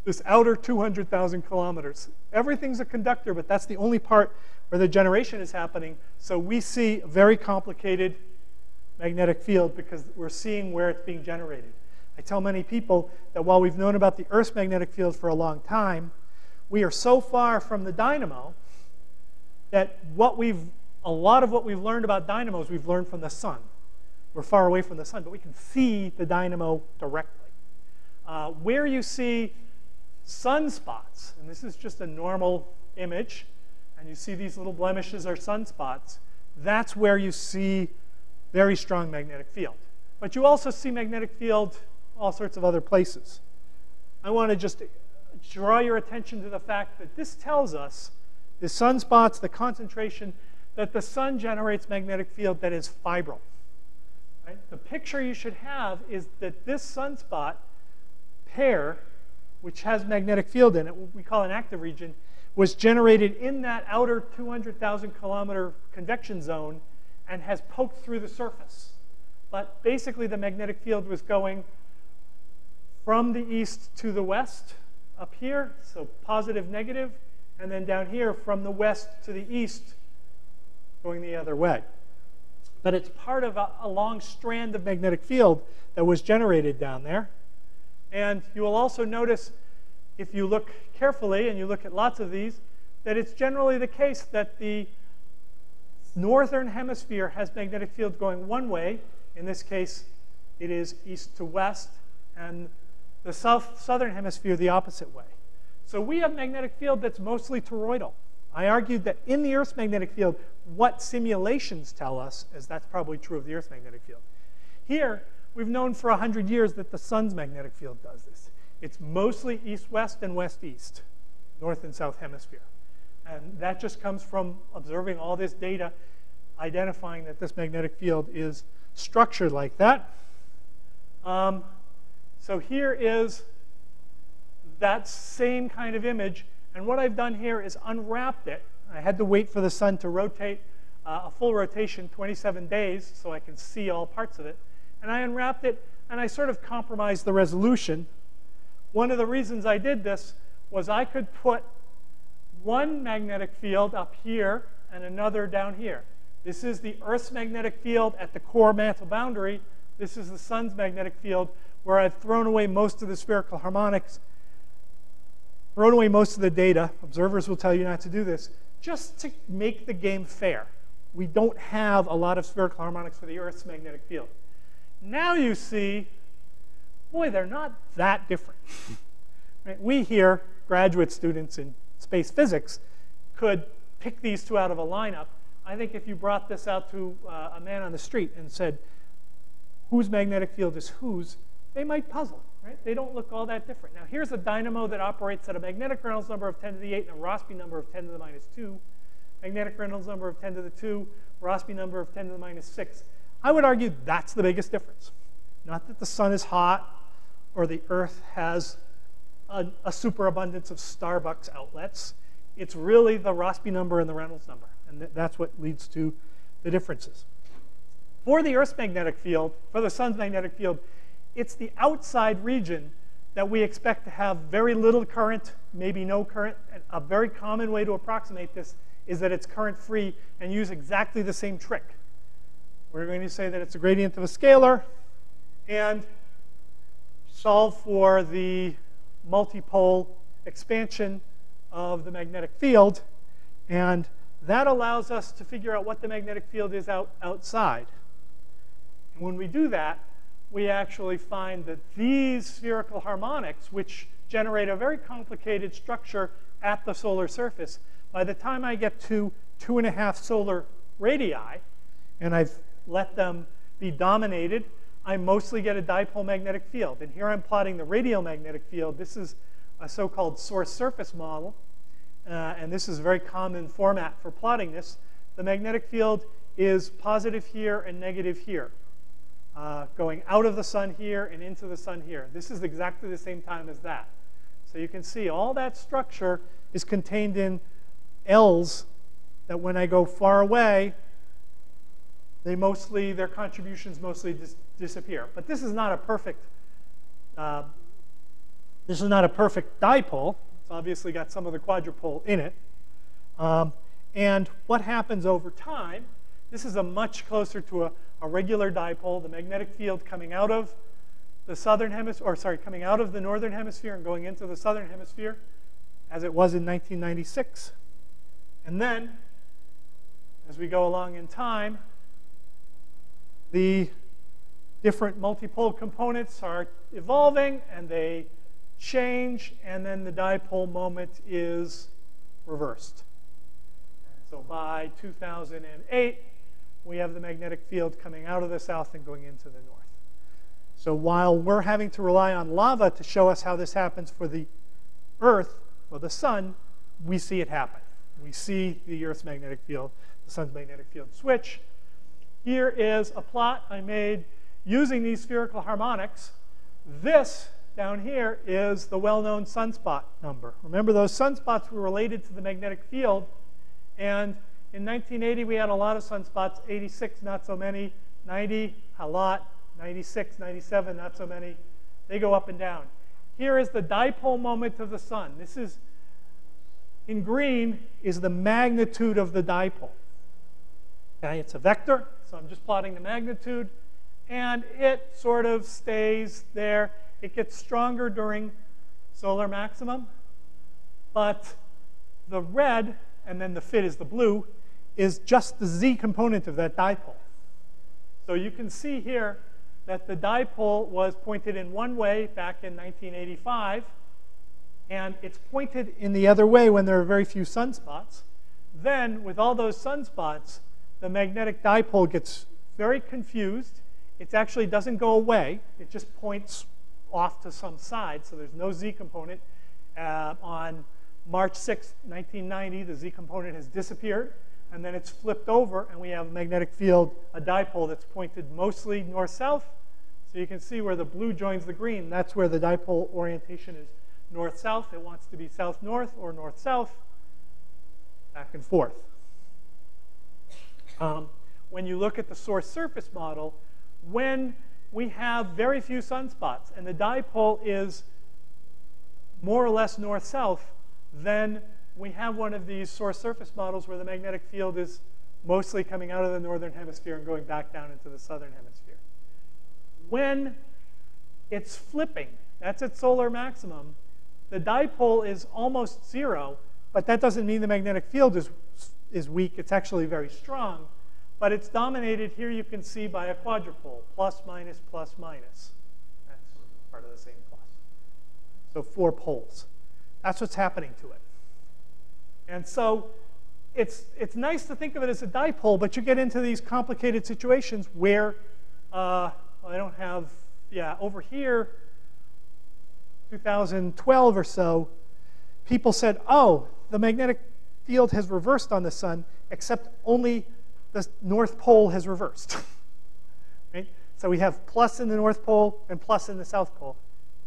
this outer 200,000 kilometers. Everything's a conductor, but that's the only part where the generation is happening. So we see very complicated magnetic field because we're seeing where it's being generated. I tell many people that while we've known about the Earth's magnetic field for a long time, we are so far from the dynamo that what we've, a lot of what we've learned about dynamos, we've learned from the sun. We're far away from the sun, but we can see the dynamo directly. Uh, where you see sunspots, and this is just a normal image, and you see these little blemishes are sunspots, that's where you see very strong magnetic field. But you also see magnetic field all sorts of other places. I want to just draw your attention to the fact that this tells us, the sunspots, the concentration, that the sun generates magnetic field that is fibril. Right? The picture you should have is that this sunspot pair, which has magnetic field in it, what we call an active region, was generated in that outer 200,000 kilometer convection zone and has poked through the surface. But basically, the magnetic field was going from the east to the west up here, so positive, negative, and then down here from the west to the east, going the other way. But it's part of a, a long strand of magnetic field that was generated down there. And you will also notice, if you look carefully and you look at lots of these, that it's generally the case that the northern hemisphere has magnetic field going one way. In this case, it is east to west, and the south, southern hemisphere the opposite way. So we have magnetic field that's mostly toroidal. I argued that in the Earth's magnetic field, what simulations tell us is that's probably true of the Earth's magnetic field. Here, we've known for 100 years that the sun's magnetic field does this. It's mostly east-west and west-east, north and south hemisphere. And that just comes from observing all this data, identifying that this magnetic field is structured like that. Um, so here is that same kind of image. And what I've done here is unwrapped it. I had to wait for the sun to rotate uh, a full rotation, 27 days, so I can see all parts of it. And I unwrapped it, and I sort of compromised the resolution. One of the reasons I did this was I could put one magnetic field up here and another down here. This is the Earth's magnetic field at the core mantle boundary. This is the sun's magnetic field where I've thrown away most of the spherical harmonics, thrown away most of the data. Observers will tell you not to do this, just to make the game fair. We don't have a lot of spherical harmonics for the Earth's magnetic field. Now you see, boy, they're not that different. right? We here, graduate students in space physics, could pick these two out of a lineup. I think if you brought this out to uh, a man on the street and said, whose magnetic field is whose, they might puzzle, right? They don't look all that different. Now, here's a dynamo that operates at a magnetic Reynolds number of 10 to the 8 and a Rossby number of 10 to the minus 2. Magnetic Reynolds number of 10 to the 2, Rossby number of 10 to the minus 6. I would argue that's the biggest difference. Not that the sun is hot or the earth has a, a superabundance of Starbucks outlets. It's really the Rossby number and the Reynolds number. And th that's what leads to the differences. For the Earth's magnetic field, for the sun's magnetic field, it's the outside region that we expect to have very little current, maybe no current. And a very common way to approximate this is that it's current free and use exactly the same trick. We're going to say that it's a gradient of a scalar and solve for the multipole expansion of the magnetic field. And that allows us to figure out what the magnetic field is out, outside. And when we do that, we actually find that these spherical harmonics, which generate a very complicated structure at the solar surface, by the time I get to two and a half solar radii, and I've let them be dominated, I mostly get a dipole magnetic field. And here I'm plotting the radial magnetic field. This is a so-called source surface model. Uh, and this is a very common format for plotting this. The magnetic field is positive here and negative here uh, going out of the sun here and into the sun here. This is exactly the same time as that. So you can see all that structure is contained in L's that when I go far away, they mostly, their contributions mostly disappear. But this is not a perfect uh, This is not a perfect dipole. It's obviously got some of the quadrupole in it. Um, and what happens over time, this is a much closer to a, a regular dipole. The magnetic field coming out of the southern hemisphere, or sorry, coming out of the northern hemisphere and going into the southern hemisphere, as it was in 1996. And then, as we go along in time, the different multipole components are evolving and they change, and then the dipole moment is reversed. so by 2008, we have the magnetic field coming out of the south and going into the north. So while we're having to rely on lava to show us how this happens for the Earth or the Sun, we see it happen. We see the Earth's magnetic field, the Sun's magnetic field switch. Here is a plot I made using these spherical harmonics. This down here is the well-known sunspot number. Remember, those sunspots were related to the magnetic field. And in 1980, we had a lot of sunspots. 86, not so many. 90, a lot. 96, 97, not so many. They go up and down. Here is the dipole moment of the sun. This is, in green, is the magnitude of the dipole. Okay, it's a vector, so I'm just plotting the magnitude. And it sort of stays there. It gets stronger during solar maximum. But the red, and then the fit is the blue, is just the z component of that dipole. So you can see here that the dipole was pointed in one way back in 1985, and it's pointed in the other way when there are very few sunspots. Then, with all those sunspots, the magnetic dipole gets very confused. It actually doesn't go away. It just points off to some side, so there's no z component. Uh, on March 6, 1990, the z component has disappeared and then it's flipped over, and we have a magnetic field, a dipole that's pointed mostly north-south, so you can see where the blue joins the green. That's where the dipole orientation is north-south. It wants to be south-north or north-south, back and forth. Um, when you look at the source surface model, when we have very few sunspots and the dipole is more or less north-south, then we have one of these source surface models where the magnetic field is mostly coming out of the northern hemisphere and going back down into the southern hemisphere when it's flipping, that's at solar maximum, the dipole is almost zero, but that doesn't mean the magnetic field is, is weak. It's actually very strong. But it's dominated here, you can see, by a quadrupole, plus, minus, plus, minus. That's part of the same plus. So four poles. That's what's happening to it. And so it's, it's nice to think of it as a dipole, but you get into these complicated situations where uh, I don't have, yeah, over here, 2012 or so, people said, oh, the magnetic field has reversed on the sun, except only the North Pole has reversed. right? So we have plus in the North Pole and plus in the South Pole.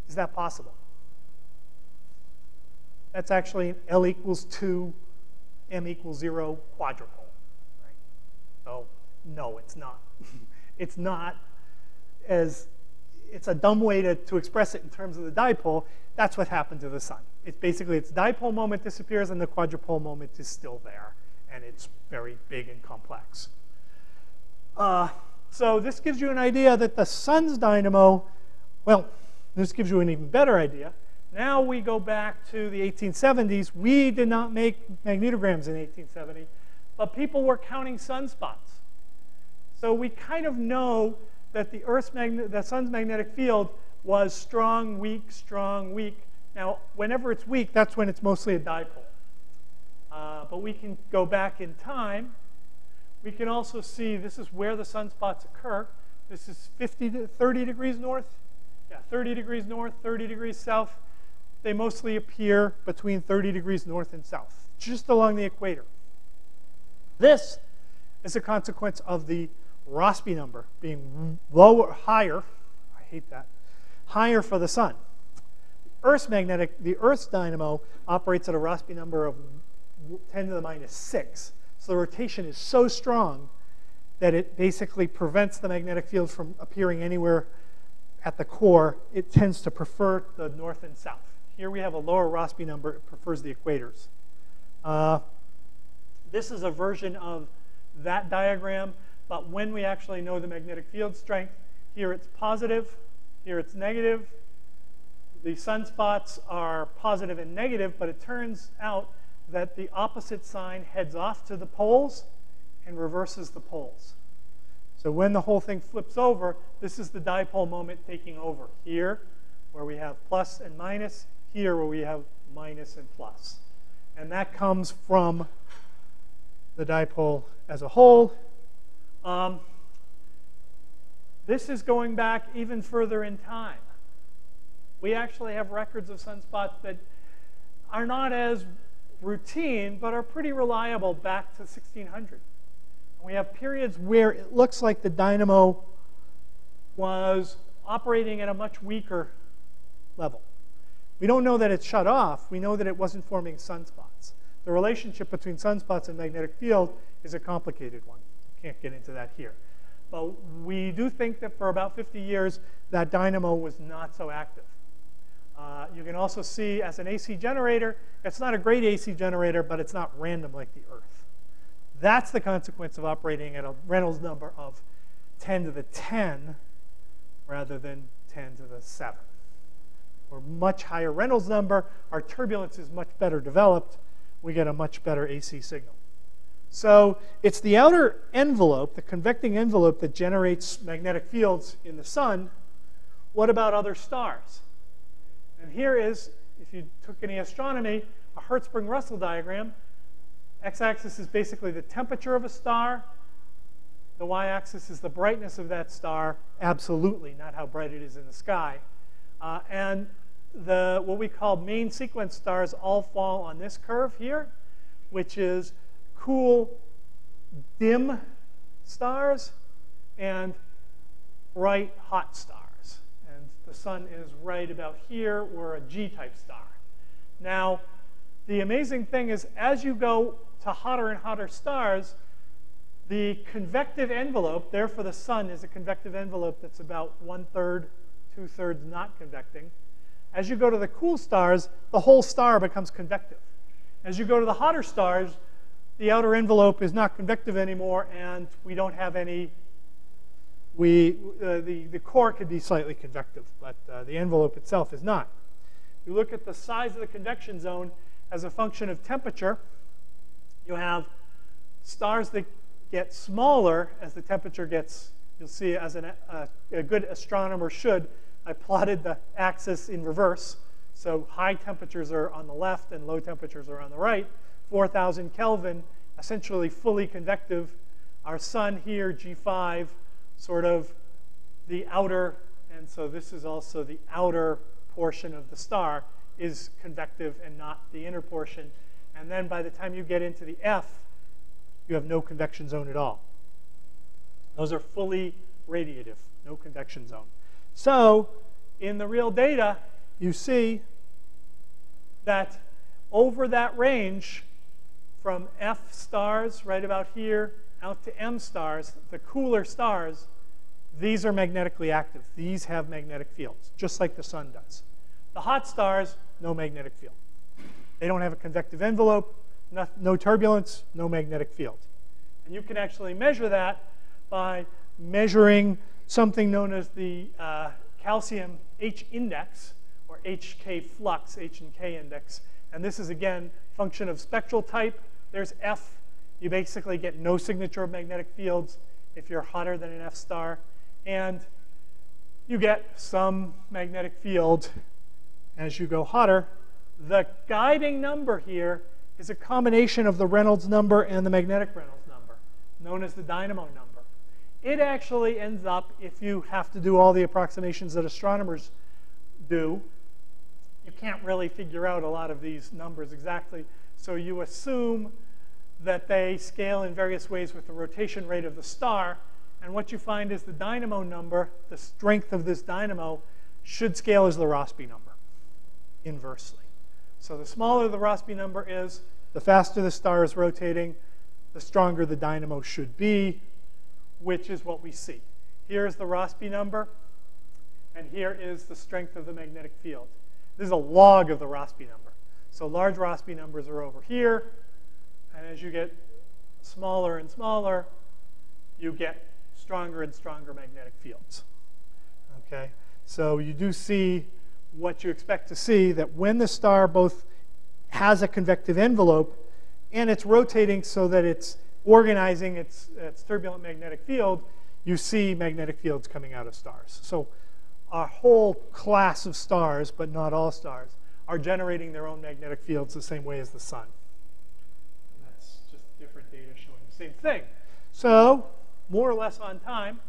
Is that possible? That's actually L equals 2, M equals 0 quadrupole. Right? So no, it's not. it's not as it's a dumb way to, to express it in terms of the dipole, that's what happened to the sun. It's basically its dipole moment disappears and the quadrupole moment is still there. And it's very big and complex. Uh, so this gives you an idea that the sun's dynamo, well, this gives you an even better idea. Now we go back to the 1870s. We did not make magnetograms in 1870, but people were counting sunspots. So we kind of know that the Earth's the sun's magnetic field was strong, weak, strong, weak. Now, whenever it's weak, that's when it's mostly a dipole. Uh, but we can go back in time. We can also see this is where the sunspots occur. This is 50 to 30 degrees north. Yeah, 30 degrees north, 30 degrees south. They mostly appear between 30 degrees north and south, just along the equator. This is a consequence of the Rossby number being lower, higher, I hate that, higher for the sun. Earth's magnetic, the Earth's dynamo operates at a Rossby number of 10 to the minus 6. So the rotation is so strong that it basically prevents the magnetic field from appearing anywhere at the core. It tends to prefer the north and south. Here we have a lower Rossby number. It prefers the equators. Uh, this is a version of that diagram, but when we actually know the magnetic field strength, here it's positive, here it's negative. The sunspots are positive and negative, but it turns out that the opposite sign heads off to the poles and reverses the poles. So when the whole thing flips over, this is the dipole moment taking over. Here, where we have plus and minus, here where we have minus and plus. And that comes from the dipole as a whole. Um, this is going back even further in time. We actually have records of sunspots that are not as routine, but are pretty reliable back to 1600. And we have periods where it looks like the dynamo was operating at a much weaker level. We don't know that it shut off. We know that it wasn't forming sunspots. The relationship between sunspots and magnetic field is a complicated one. Can't get into that here. But we do think that for about 50 years, that dynamo was not so active. Uh, you can also see as an AC generator, it's not a great AC generator, but it's not random like the Earth. That's the consequence of operating at a Reynolds number of 10 to the 10 rather than 10 to the 7. Or much higher Reynolds number, our turbulence is much better developed. We get a much better AC signal. So it's the outer envelope, the convecting envelope, that generates magnetic fields in the sun. What about other stars? And here is, if you took any astronomy, a Hertzsprung-Russell diagram. X-axis is basically the temperature of a star. The y-axis is the brightness of that star, absolutely, not how bright it is in the sky. Uh, and the what we call main sequence stars all fall on this curve here, which is cool, dim stars and bright, hot stars the sun is right about here. We're a G-type star. Now, the amazing thing is as you go to hotter and hotter stars, the convective envelope, there for the sun, is a convective envelope that's about one-third, two-thirds not convecting. As you go to the cool stars, the whole star becomes convective. As you go to the hotter stars, the outer envelope is not convective anymore, and we don't have any we, uh, the, the core could be slightly convective, but uh, the envelope itself is not. You look at the size of the convection zone as a function of temperature. You have stars that get smaller as the temperature gets, you'll see as an, a good astronomer should. I plotted the axis in reverse. So high temperatures are on the left and low temperatures are on the right. 4,000 Kelvin, essentially fully convective. Our sun here, G5, sort of the outer, and so this is also the outer portion of the star, is convective and not the inner portion. And then by the time you get into the F, you have no convection zone at all. Those are fully radiative, no convection zone. So in the real data, you see that over that range, from F stars right about here out to M stars, the cooler stars, these are magnetically active. These have magnetic fields, just like the sun does. The hot stars, no magnetic field. They don't have a convective envelope, no, turbulence, no magnetic field. And you can actually measure that by measuring something known as the uh, calcium H index, or HK flux, H and K index. And this is, again, function of spectral type. There's F. You basically get no signature of magnetic fields if you're hotter than an F star and you get some magnetic field as you go hotter. The guiding number here is a combination of the Reynolds number and the magnetic Reynolds number, known as the dynamo number. It actually ends up, if you have to do all the approximations that astronomers do, you can't really figure out a lot of these numbers exactly. So you assume that they scale in various ways with the rotation rate of the star, and what you find is the dynamo number, the strength of this dynamo, should scale as the Rossby number inversely. So the smaller the Rossby number is, the faster the star is rotating, the stronger the dynamo should be, which is what we see. Here's the Rossby number, and here is the strength of the magnetic field. This is a log of the Rossby number. So large Rossby numbers are over here. And as you get smaller and smaller, you get stronger and stronger magnetic fields. Okay? So you do see what you expect to see, that when the star both has a convective envelope and it's rotating so that it's organizing its, its turbulent magnetic field, you see magnetic fields coming out of stars. So a whole class of stars, but not all stars, are generating their own magnetic fields the same way as the sun. And that's just different data showing the same thing. So, more or less on time,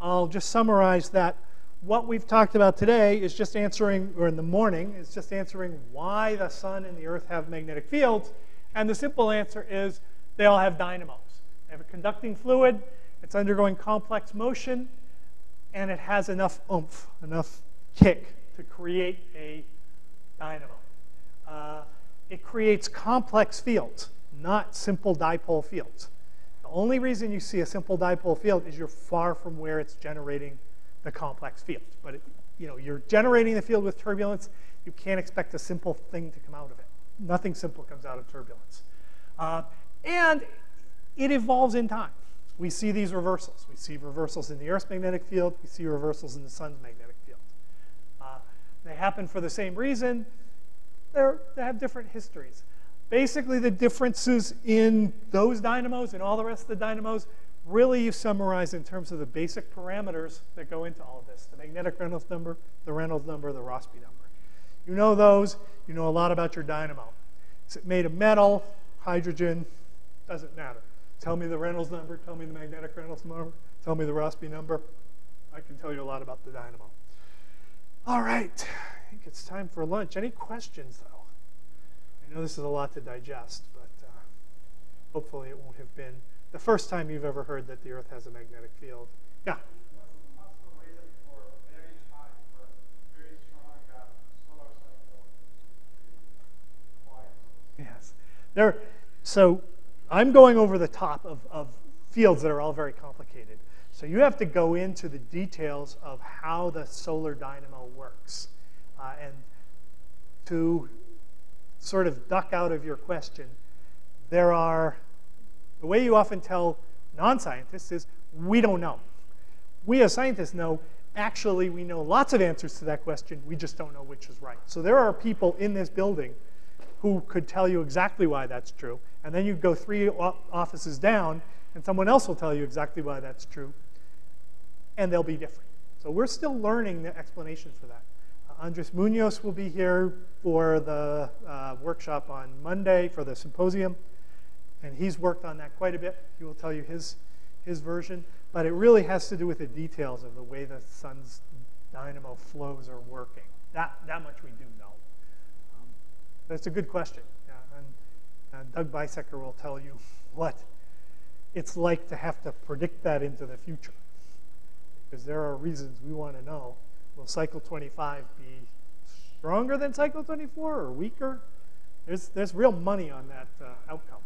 I'll just summarize that what we've talked about today is just answering, or in the morning, is just answering why the sun and the earth have magnetic fields. And the simple answer is they all have dynamos. They have a conducting fluid, it's undergoing complex motion, and it has enough oomph, enough kick to create a dynamo. Uh, it creates complex fields, not simple dipole fields. The only reason you see a simple dipole field is you're far from where it's generating the complex field. But it, you know, you're generating the field with turbulence. You can't expect a simple thing to come out of it. Nothing simple comes out of turbulence. Uh, and it evolves in time. We see these reversals. We see reversals in the Earth's magnetic field. We see reversals in the sun's magnetic field. Uh, they happen for the same reason. They're, they have different histories. Basically, the differences in those dynamos and all the rest of the dynamos really you summarize in terms of the basic parameters that go into all of this. The magnetic Reynolds number, the Reynolds number, the Rossby number. You know those. You know a lot about your dynamo. Is it made of metal, hydrogen? Doesn't matter. Tell me the Reynolds number. Tell me the magnetic Reynolds number. Tell me the Rossby number. I can tell you a lot about the dynamo. All right. I think it's time for lunch. Any questions? I know this is a lot to digest, but uh, hopefully it won't have been the first time you've ever heard that the Earth has a magnetic field. Yeah? Yes. There, so I'm going over the top of, of fields that are all very complicated. So you have to go into the details of how the solar dynamo works. Uh, and to sort of duck out of your question, there are the way you often tell non-scientists is, we don't know. We as scientists know, actually we know lots of answers to that question, we just don't know which is right. So there are people in this building who could tell you exactly why that's true. And then you go three offices down, and someone else will tell you exactly why that's true. And they'll be different. So we're still learning the explanation for that. Andres Munoz will be here for the uh, workshop on Monday for the symposium. And he's worked on that quite a bit. He will tell you his, his version. But it really has to do with the details of the way the sun's dynamo flows are working. That, that much we do know. Um, a good question. Yeah, and, and Doug Biesecker will tell you what it's like to have to predict that into the future. Because there are reasons we want to know. Will cycle 25 be stronger than cycle 24 or weaker? There's, there's real money on that uh, outcome.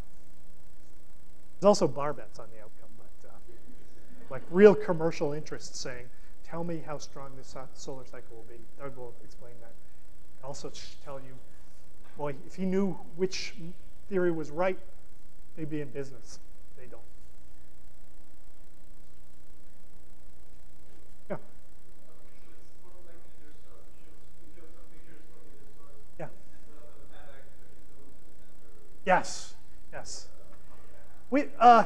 There's also bar bets on the outcome, but uh, like real commercial interests saying, tell me how strong this solar cycle will be. Doug will explain that. Also tell you, boy, if he knew which theory was right, they'd be in business. They don't. Yeah. Yeah. Yes. Yes. We, uh,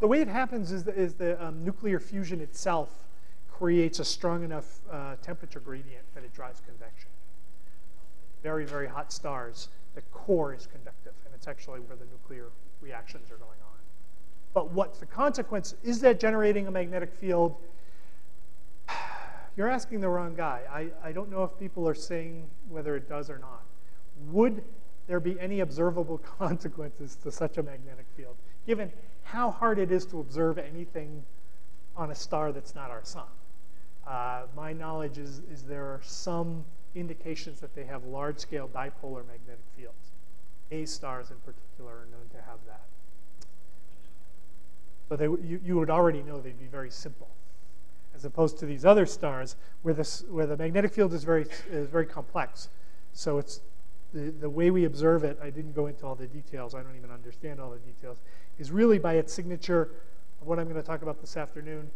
the way it happens is, the, is the um, nuclear fusion itself creates a strong enough uh, temperature gradient that it drives convection. Very, very hot stars, the core is convective, and it's actually where the nuclear reactions are going on. But what's the consequence? Is that generating a magnetic field? You're asking the wrong guy. I, I don't know if people are saying whether it does or not. Would there be any observable consequences to such a magnetic field? given how hard it is to observe anything on a star that's not our sun. Uh, my knowledge is, is there are some indications that they have large-scale dipolar magnetic fields. A stars in particular are known to have that. So they, you, you would already know they'd be very simple, as opposed to these other stars where, this, where the magnetic field is very, is very complex. So it's the, the way we observe it, I didn't go into all the details, I don't even understand all the details, is really by its signature of what I'm going to talk about this afternoon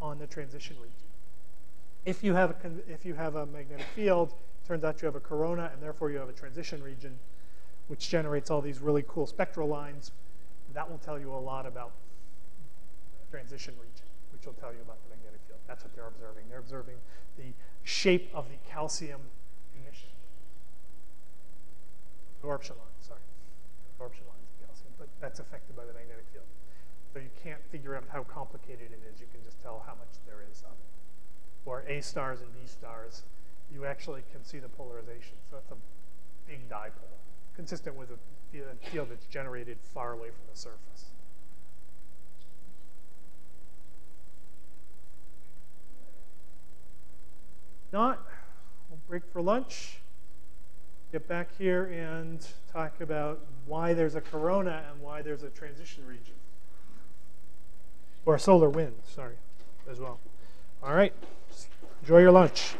on the transition region. If you have a, if you have a magnetic field, turns out you have a corona, and therefore you have a transition region, which generates all these really cool spectral lines. That will tell you a lot about transition region, which will tell you about the magnetic field. That's what they're observing. They're observing the shape of the calcium Absorption lines, sorry. Absorption lines of calcium, but that's affected by the magnetic field. So you can't figure out how complicated it is. You can just tell how much there is of it. For A stars and B stars, you actually can see the polarization. So that's a big dipole, consistent with a field that's generated far away from the surface. Not, we'll break for lunch, get back here and talk about why there's a corona and why there's a transition region. Or solar wind, sorry, as well. All right, enjoy your lunch.